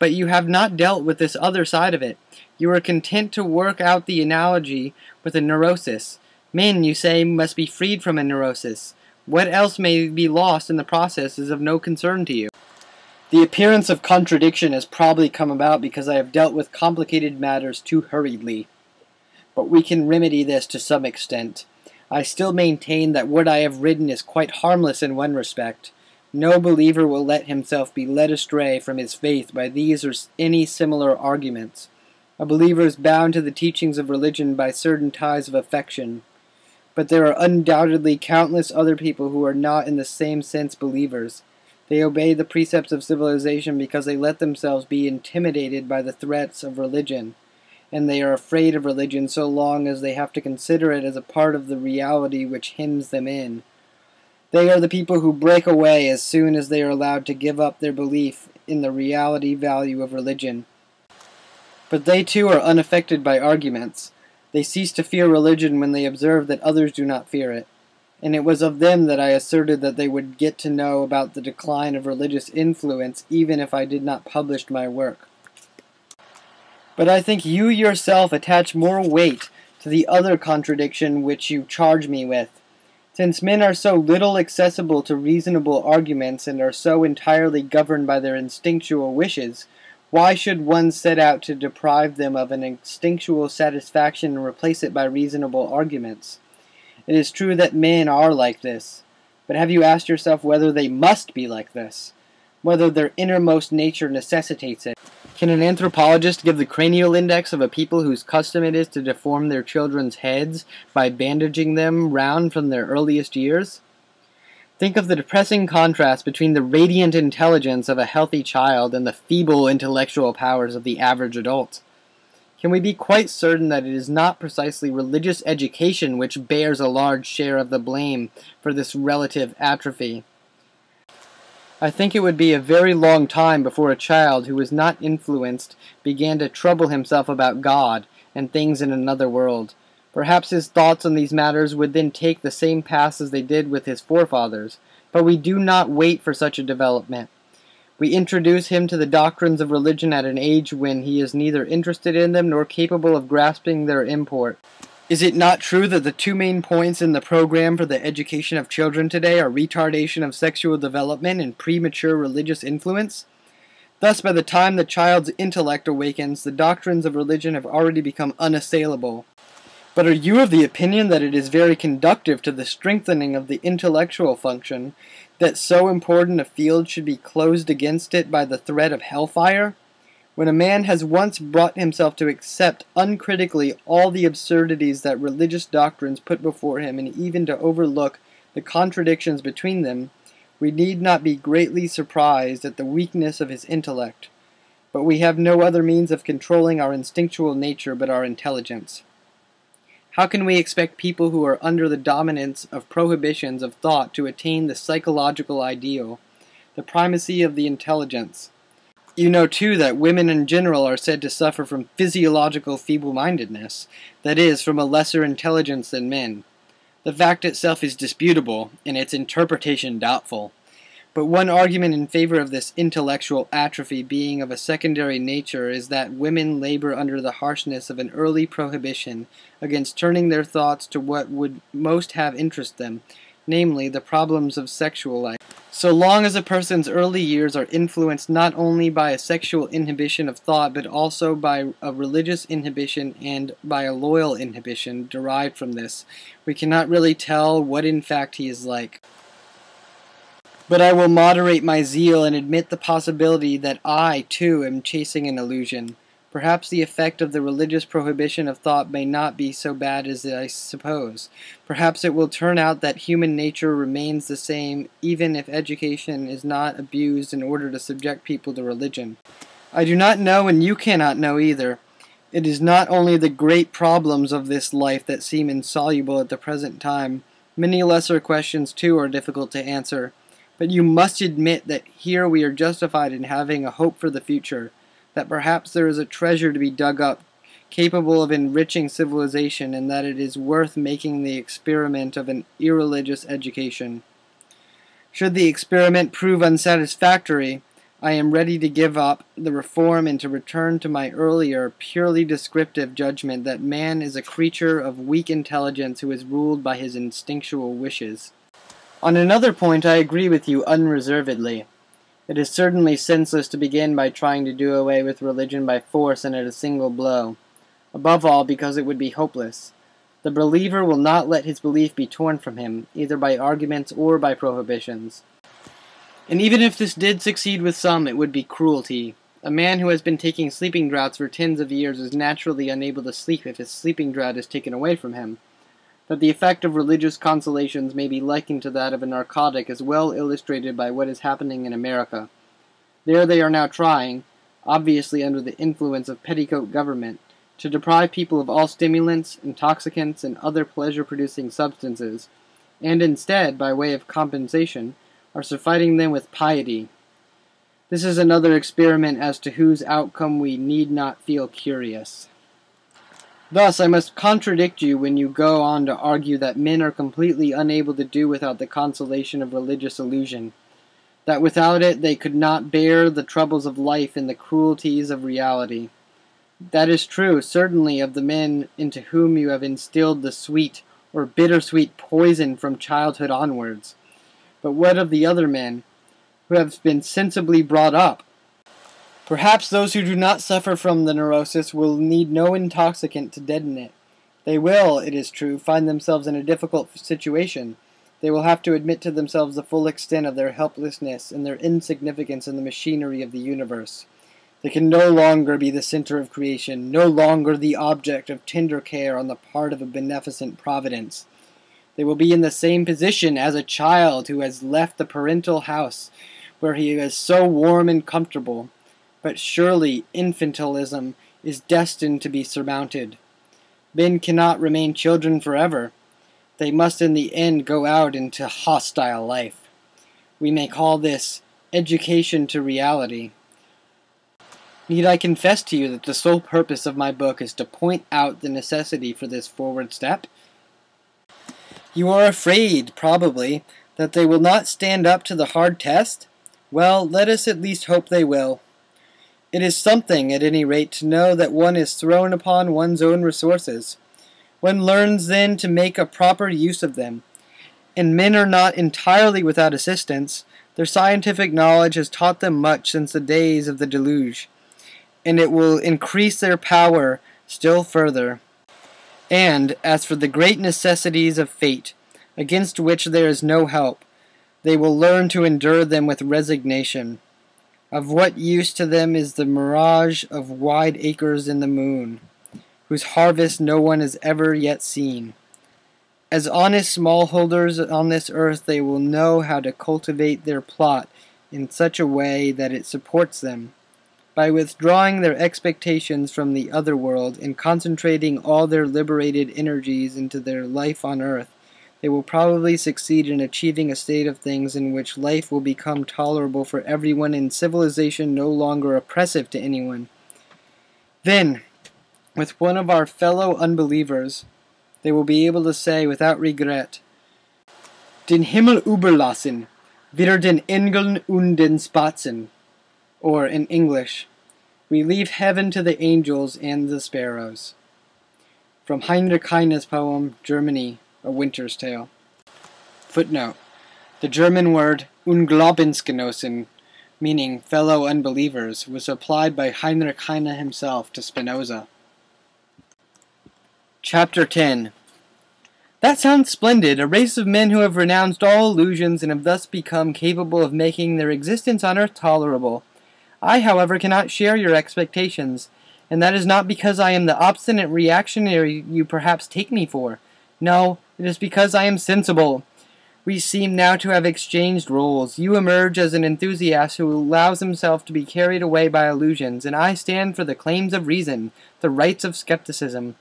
but you have not dealt with this other side of it. You are content to work out the analogy with a neurosis. Men, you say, must be freed from a neurosis. What else may be lost in the process is of no concern to you. The appearance of contradiction has probably come about because I have dealt with complicated matters too hurriedly. But we can remedy this to some extent. I still maintain that what I have written is quite harmless in one respect. No believer will let himself be led astray from his faith by these or any similar arguments. A believer is bound to the teachings of religion by certain ties of affection. but there are undoubtedly countless other people who are not in the same sense believers. They obey the precepts of civilization because they let themselves be intimidated by the threats of religion, and they are afraid of religion so long as they have to consider it as a part of the reality which hems them in. They are the people who break away as soon as they are allowed to give up their belief in the reality value of religion. But they too are unaffected by arguments. They cease to fear religion when they observe that others do not fear it. And it was of them that I asserted that they would get to know about the decline of religious influence even if I did not publish my work. But I think you yourself attach more weight to the other contradiction which you charge me with. Since men are so little accessible to reasonable arguments and are so entirely governed by their instinctual wishes, why should one set out to deprive them of an instinctual satisfaction and replace it by reasonable arguments? It is true that men are like this, but have you asked yourself whether they must be like this? Whether their innermost nature necessitates it? Can an anthropologist give the cranial index of a people whose custom it is to deform their children's heads by bandaging them round from their earliest years? Think of the depressing contrast between the radiant intelligence of a healthy child and the feeble intellectual powers of the average adult. Can we be quite certain that it is not precisely religious education which bears a large share of the blame for this relative atrophy? I think it would be a very long time before a child who was not influenced began to trouble himself about God and things in another world. Perhaps his thoughts on these matters would then take the same path as they did with his forefathers, but we do not wait for such a development. We introduce him to the doctrines of religion at an age when he is neither interested in them nor capable of grasping their import. Is it not true that the two main points in the program for the education of children today are retardation of sexual development and premature religious influence? Thus, by the time the child's intellect awakens, the doctrines of religion have already become unassailable. But are you of the opinion that it is very conductive to the strengthening of the intellectual function that so important a field should be closed against it by the threat of hellfire? When a man has once brought himself to accept uncritically all the absurdities that religious doctrines put before him, and even to overlook the contradictions between them, we need not be greatly surprised at the weakness of his intellect. But we have no other means of controlling our instinctual nature but our intelligence. How can we expect people who are under the dominance of prohibitions of thought to attain the psychological ideal, the primacy of the intelligence, you know, too, that women in general are said to suffer from physiological feeble mindedness, that is, from a lesser intelligence than men. The fact itself is disputable, and its interpretation doubtful. But one argument in favor of this intellectual atrophy being of a secondary nature is that women labor under the harshness of an early prohibition against turning their thoughts to what would most have interest them, namely the problems of sexual life. So long as a person's early years are influenced not only by a sexual inhibition of thought, but also by a religious inhibition and by a loyal inhibition derived from this, we cannot really tell what in fact he is like. But I will moderate my zeal and admit the possibility that I, too, am chasing an illusion. Perhaps the effect of the religious prohibition of thought may not be so bad as I suppose. Perhaps it will turn out that human nature remains the same even if education is not abused in order to subject people to religion. I do not know, and you cannot know either. It is not only the great problems of this life that seem insoluble at the present time. Many lesser questions, too, are difficult to answer. But you must admit that here we are justified in having a hope for the future that perhaps there is a treasure to be dug up capable of enriching civilization and that it is worth making the experiment of an irreligious education. Should the experiment prove unsatisfactory, I am ready to give up the reform and to return to my earlier, purely descriptive judgment that man is a creature of weak intelligence who is ruled by his instinctual wishes. On another point I agree with you unreservedly. It is certainly senseless to begin by trying to do away with religion by force and at a single blow. Above all, because it would be hopeless. The believer will not let his belief be torn from him, either by arguments or by prohibitions. And even if this did succeed with some, it would be cruelty. A man who has been taking sleeping draughts for tens of years is naturally unable to sleep if his sleeping draught is taken away from him. That the effect of religious consolations may be likened to that of a narcotic is well illustrated by what is happening in America. There they are now trying, obviously under the influence of petticoat government, to deprive people of all stimulants, intoxicants, and other pleasure producing substances, and instead, by way of compensation, are surfeiting them with piety. This is another experiment as to whose outcome we need not feel curious. Thus, I must contradict you when you go on to argue that men are completely unable to do without the consolation of religious illusion, that without it they could not bear the troubles of life and the cruelties of reality. That is true, certainly, of the men into whom you have instilled the sweet or bittersweet poison from childhood onwards. But what of the other men, who have been sensibly brought up? Perhaps those who do not suffer from the neurosis will need no intoxicant to deaden it. They will, it is true, find themselves in a difficult situation. They will have to admit to themselves the full extent of their helplessness and their insignificance in the machinery of the universe. They can no longer be the center of creation, no longer the object of tender care on the part of a beneficent providence. They will be in the same position as a child who has left the parental house, where he is so warm and comfortable, but surely infantilism is destined to be surmounted. Men cannot remain children forever. They must in the end go out into hostile life. We may call this education to reality. Need I confess to you that the sole purpose of my book is to point out the necessity for this forward step? You are afraid, probably, that they will not stand up to the hard test? Well, let us at least hope they will. It is something, at any rate, to know that one is thrown upon one's own resources. One learns then to make a proper use of them. And men are not entirely without assistance. Their scientific knowledge has taught them much since the days of the deluge, and it will increase their power still further. And, as for the great necessities of fate, against which there is no help, they will learn to endure them with resignation. Of what use to them is the mirage of wide acres in the moon, whose harvest no one has ever yet seen? As honest smallholders on this earth, they will know how to cultivate their plot in such a way that it supports them. By withdrawing their expectations from the other world and concentrating all their liberated energies into their life on earth, they will probably succeed in achieving a state of things in which life will become tolerable for everyone and civilization no longer oppressive to anyone. Then, with one of our fellow unbelievers, they will be able to say without regret, Den Himmel überlassen, wir den Engeln und den Spatzen. Or, in English, we leave heaven to the angels and the sparrows. From Heinrich Heine's poem, Germany, a Winter's Tale. Footnote. The German word Unglaubensgenossen, meaning fellow unbelievers, was applied by Heinrich Heine himself to Spinoza. Chapter 10 That sounds splendid, a race of men who have renounced all illusions and have thus become capable of making their existence on earth tolerable. I, however, cannot share your expectations, and that is not because I am the obstinate reactionary you perhaps take me for. No, it is because I am sensible. We seem now to have exchanged roles. You emerge as an enthusiast who allows himself to be carried away by illusions, and I stand for the claims of reason, the rights of skepticism.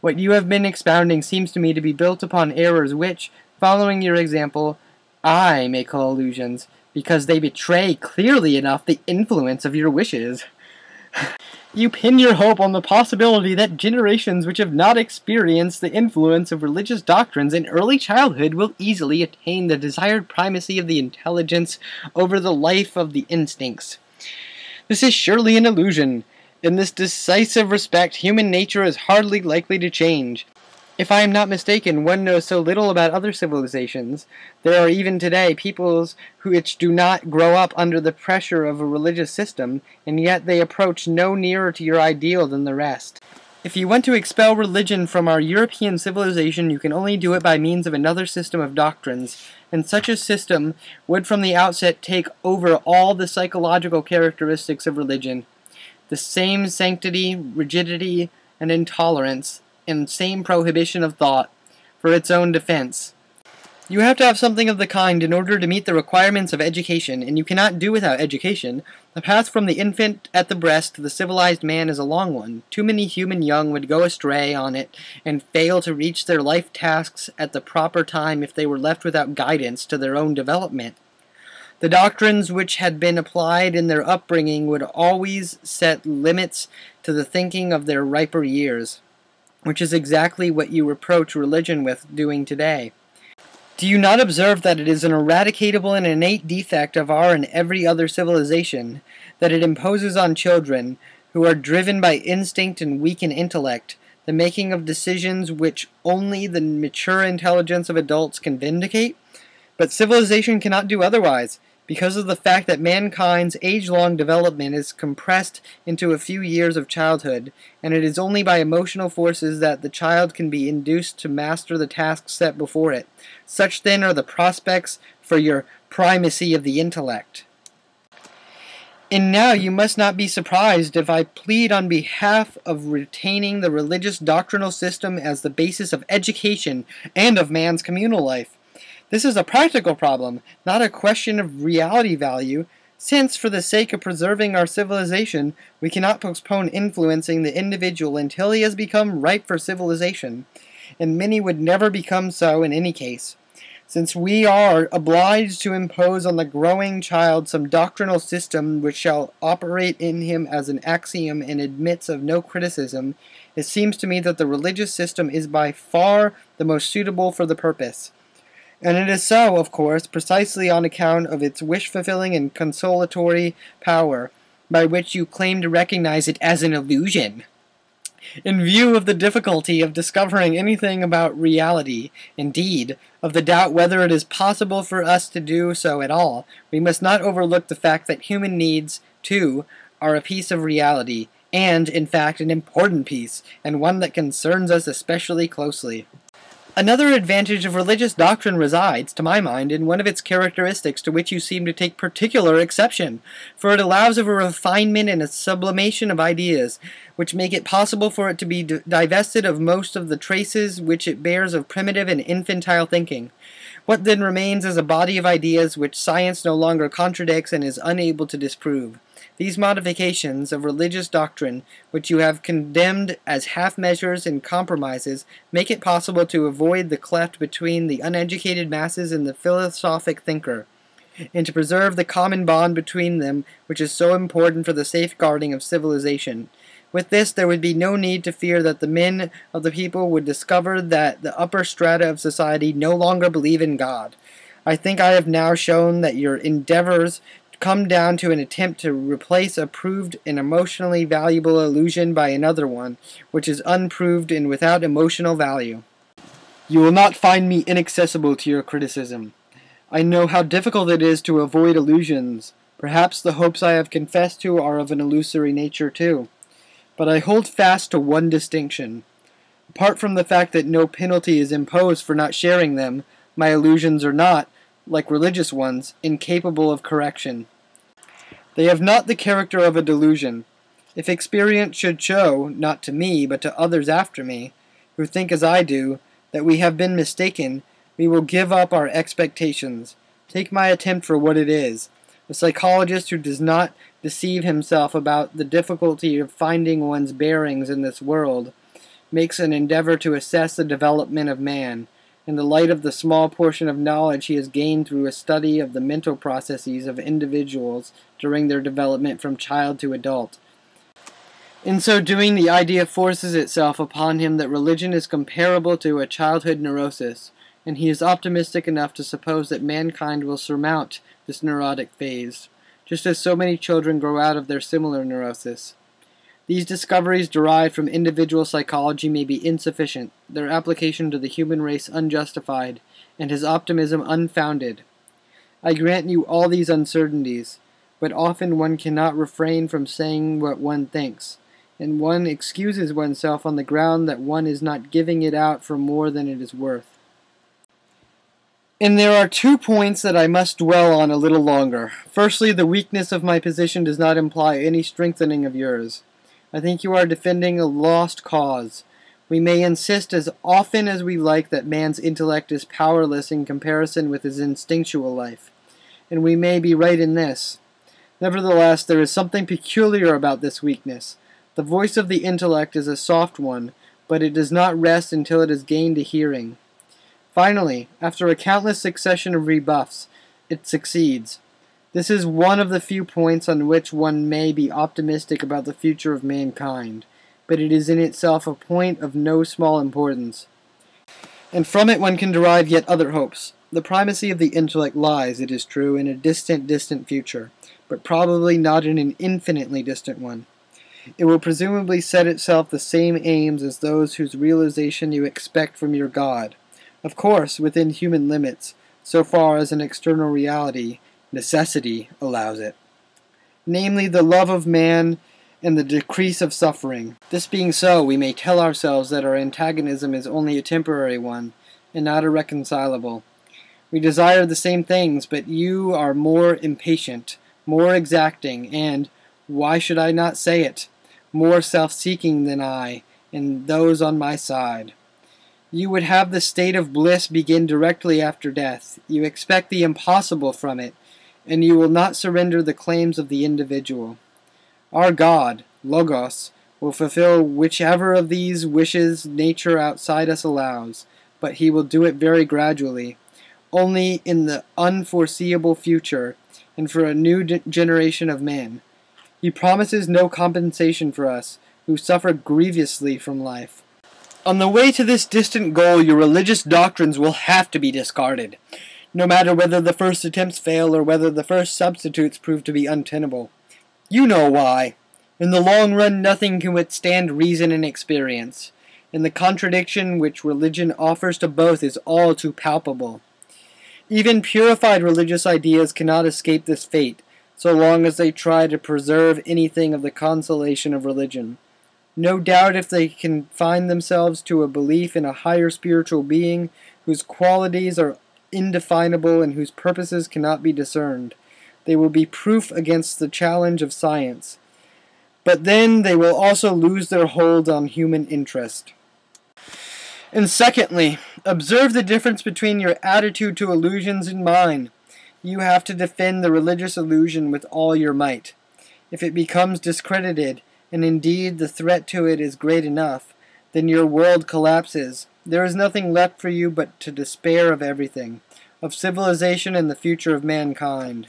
What you have been expounding seems to me to be built upon errors which, following your example, I may call illusions, because they betray clearly enough the influence of your wishes. You pin your hope on the possibility that generations which have not experienced the influence of religious doctrines in early childhood will easily attain the desired primacy of the intelligence over the life of the instincts. This is surely an illusion. In this decisive respect, human nature is hardly likely to change. If I am not mistaken, one knows so little about other civilizations. There are even today peoples which do not grow up under the pressure of a religious system, and yet they approach no nearer to your ideal than the rest. If you want to expel religion from our European civilization, you can only do it by means of another system of doctrines, and such a system would from the outset take over all the psychological characteristics of religion. The same sanctity, rigidity, and intolerance and same prohibition of thought, for its own defense. You have to have something of the kind in order to meet the requirements of education, and you cannot do without education. The path from the infant at the breast to the civilized man is a long one. Too many human young would go astray on it and fail to reach their life tasks at the proper time if they were left without guidance to their own development. The doctrines which had been applied in their upbringing would always set limits to the thinking of their riper years, which is exactly what you reproach religion with doing today. Do you not observe that it is an eradicatable and innate defect of our and every other civilization that it imposes on children, who are driven by instinct and weak in intellect, the making of decisions which only the mature intelligence of adults can vindicate? But civilization cannot do otherwise because of the fact that mankind's age-long development is compressed into a few years of childhood, and it is only by emotional forces that the child can be induced to master the tasks set before it. Such then are the prospects for your primacy of the intellect. And now you must not be surprised if I plead on behalf of retaining the religious doctrinal system as the basis of education and of man's communal life. This is a practical problem, not a question of reality value, since, for the sake of preserving our civilization, we cannot postpone influencing the individual until he has become ripe for civilization, and many would never become so in any case. Since we are obliged to impose on the growing child some doctrinal system which shall operate in him as an axiom and admits of no criticism, it seems to me that the religious system is by far the most suitable for the purpose. And it is so, of course, precisely on account of its wish-fulfilling and consolatory power, by which you claim to recognize it as an illusion. In view of the difficulty of discovering anything about reality, indeed, of the doubt whether it is possible for us to do so at all, we must not overlook the fact that human needs, too, are a piece of reality, and, in fact, an important piece, and one that concerns us especially closely. Another advantage of religious doctrine resides, to my mind, in one of its characteristics to which you seem to take particular exception, for it allows of a refinement and a sublimation of ideas, which make it possible for it to be divested of most of the traces which it bears of primitive and infantile thinking. What then remains is a body of ideas which science no longer contradicts and is unable to disprove. These modifications of religious doctrine, which you have condemned as half measures and compromises, make it possible to avoid the cleft between the uneducated masses and the philosophic thinker, and to preserve the common bond between them which is so important for the safeguarding of civilization. With this, there would be no need to fear that the men of the people would discover that the upper strata of society no longer believe in God. I think I have now shown that your endeavors come down to an attempt to replace a proved and emotionally valuable illusion by another one, which is unproved and without emotional value. You will not find me inaccessible to your criticism. I know how difficult it is to avoid illusions. Perhaps the hopes I have confessed to are of an illusory nature too. But I hold fast to one distinction. Apart from the fact that no penalty is imposed for not sharing them, my illusions are not, like religious ones, incapable of correction. They have not the character of a delusion. If experience should show, not to me, but to others after me, who think as I do, that we have been mistaken, we will give up our expectations. Take my attempt for what it is. A psychologist who does not deceive himself about the difficulty of finding one's bearings in this world makes an endeavor to assess the development of man in the light of the small portion of knowledge he has gained through a study of the mental processes of individuals during their development from child to adult. In so doing, the idea forces itself upon him that religion is comparable to a childhood neurosis, and he is optimistic enough to suppose that mankind will surmount this neurotic phase, just as so many children grow out of their similar neurosis. These discoveries derived from individual psychology may be insufficient, their application to the human race unjustified, and his optimism unfounded. I grant you all these uncertainties, but often one cannot refrain from saying what one thinks, and one excuses oneself on the ground that one is not giving it out for more than it is worth. And there are two points that I must dwell on a little longer. Firstly, the weakness of my position does not imply any strengthening of yours. I think you are defending a lost cause. We may insist as often as we like that man's intellect is powerless in comparison with his instinctual life, and we may be right in this. Nevertheless, there is something peculiar about this weakness. The voice of the intellect is a soft one, but it does not rest until it has gained a hearing. Finally, after a countless succession of rebuffs, it succeeds. This is one of the few points on which one may be optimistic about the future of mankind but it is in itself a point of no small importance. And from it one can derive yet other hopes. The primacy of the intellect lies, it is true, in a distant, distant future, but probably not in an infinitely distant one. It will presumably set itself the same aims as those whose realization you expect from your God, of course within human limits, so far as an external reality, necessity, allows it. Namely, the love of man and the decrease of suffering. This being so, we may tell ourselves that our antagonism is only a temporary one, and not irreconcilable. We desire the same things, but you are more impatient, more exacting, and, why should I not say it, more self seeking than I, and those on my side. You would have the state of bliss begin directly after death. You expect the impossible from it, and you will not surrender the claims of the individual. Our God, Logos, will fulfill whichever of these wishes nature outside us allows, but he will do it very gradually, only in the unforeseeable future, and for a new generation of men. He promises no compensation for us, who suffer grievously from life. On the way to this distant goal, your religious doctrines will have to be discarded, no matter whether the first attempts fail or whether the first substitutes prove to be untenable. You know why. In the long run, nothing can withstand reason and experience, and the contradiction which religion offers to both is all too palpable. Even purified religious ideas cannot escape this fate, so long as they try to preserve anything of the consolation of religion. No doubt if they confine themselves to a belief in a higher spiritual being, whose qualities are indefinable and whose purposes cannot be discerned, they will be proof against the challenge of science. But then they will also lose their hold on human interest. And secondly, observe the difference between your attitude to illusions and mine. You have to defend the religious illusion with all your might. If it becomes discredited, and indeed the threat to it is great enough, then your world collapses. There is nothing left for you but to despair of everything, of civilization and the future of mankind.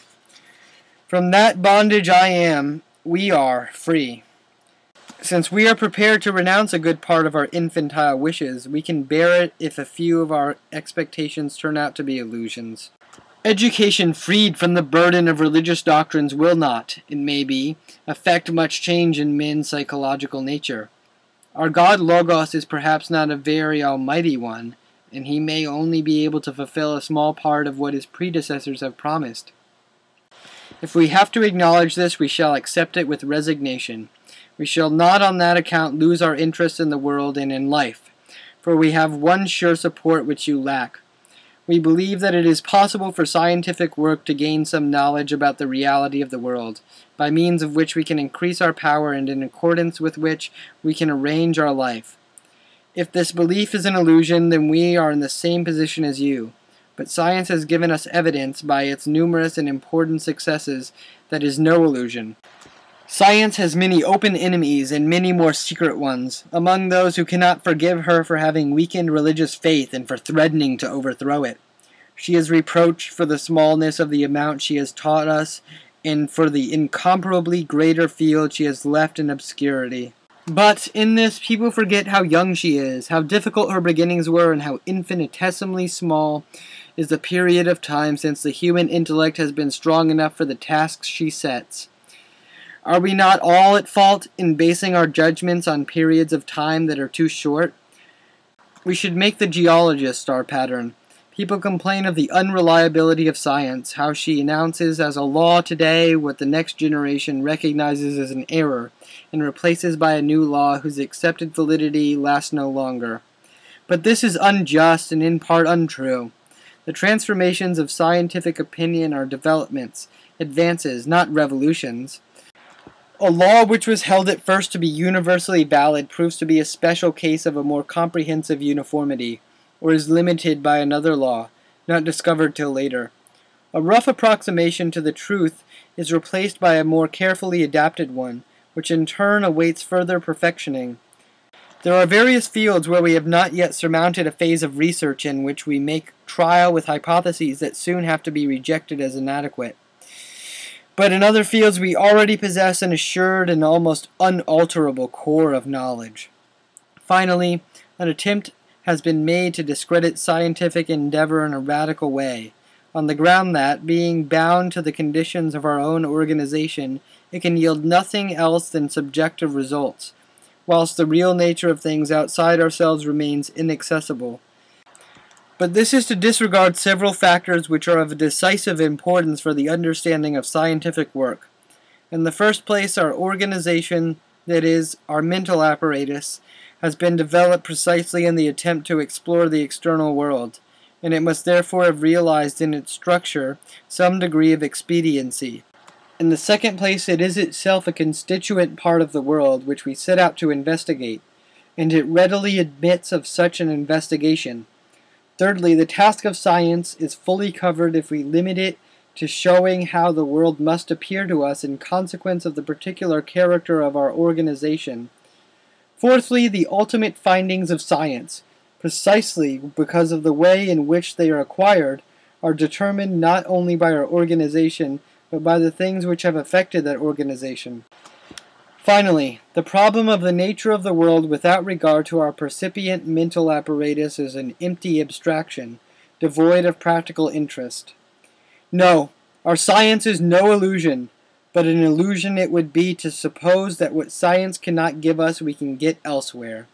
From that bondage I am, we are, free. Since we are prepared to renounce a good part of our infantile wishes, we can bear it if a few of our expectations turn out to be illusions. Education freed from the burden of religious doctrines will not, it may be, effect much change in men's psychological nature. Our God Logos is perhaps not a very almighty one, and he may only be able to fulfill a small part of what his predecessors have promised. If we have to acknowledge this, we shall accept it with resignation. We shall not on that account lose our interest in the world and in life, for we have one sure support which you lack. We believe that it is possible for scientific work to gain some knowledge about the reality of the world, by means of which we can increase our power and in accordance with which we can arrange our life. If this belief is an illusion, then we are in the same position as you but science has given us evidence by its numerous and important successes that is no illusion. Science has many open enemies and many more secret ones, among those who cannot forgive her for having weakened religious faith and for threatening to overthrow it. She is reproached for the smallness of the amount she has taught us and for the incomparably greater field she has left in obscurity. But in this, people forget how young she is, how difficult her beginnings were, and how infinitesimally small is the period of time since the human intellect has been strong enough for the tasks she sets. Are we not all at fault in basing our judgments on periods of time that are too short? We should make the geologist our pattern. People complain of the unreliability of science, how she announces as a law today what the next generation recognizes as an error, and replaces by a new law whose accepted validity lasts no longer. But this is unjust and in part untrue. The transformations of scientific opinion are developments, advances, not revolutions. A law which was held at first to be universally valid proves to be a special case of a more comprehensive uniformity, or is limited by another law, not discovered till later. A rough approximation to the truth is replaced by a more carefully adapted one, which in turn awaits further perfectioning. There are various fields where we have not yet surmounted a phase of research in which we make trial with hypotheses that soon have to be rejected as inadequate. But in other fields, we already possess an assured and almost unalterable core of knowledge. Finally, an attempt has been made to discredit scientific endeavor in a radical way, on the ground that, being bound to the conditions of our own organization, it can yield nothing else than subjective results, whilst the real nature of things outside ourselves remains inaccessible. But this is to disregard several factors which are of decisive importance for the understanding of scientific work. In the first place, our organization, that is, our mental apparatus, has been developed precisely in the attempt to explore the external world, and it must therefore have realized in its structure some degree of expediency. In the second place, it is itself a constituent part of the world which we set out to investigate, and it readily admits of such an investigation. Thirdly, the task of science is fully covered if we limit it to showing how the world must appear to us in consequence of the particular character of our organization. Fourthly, the ultimate findings of science, precisely because of the way in which they are acquired, are determined not only by our organization, but by the things which have affected that organization. Finally, the problem of the nature of the world without regard to our percipient mental apparatus is an empty abstraction, devoid of practical interest. No, our science is no illusion, but an illusion it would be to suppose that what science cannot give us we can get elsewhere.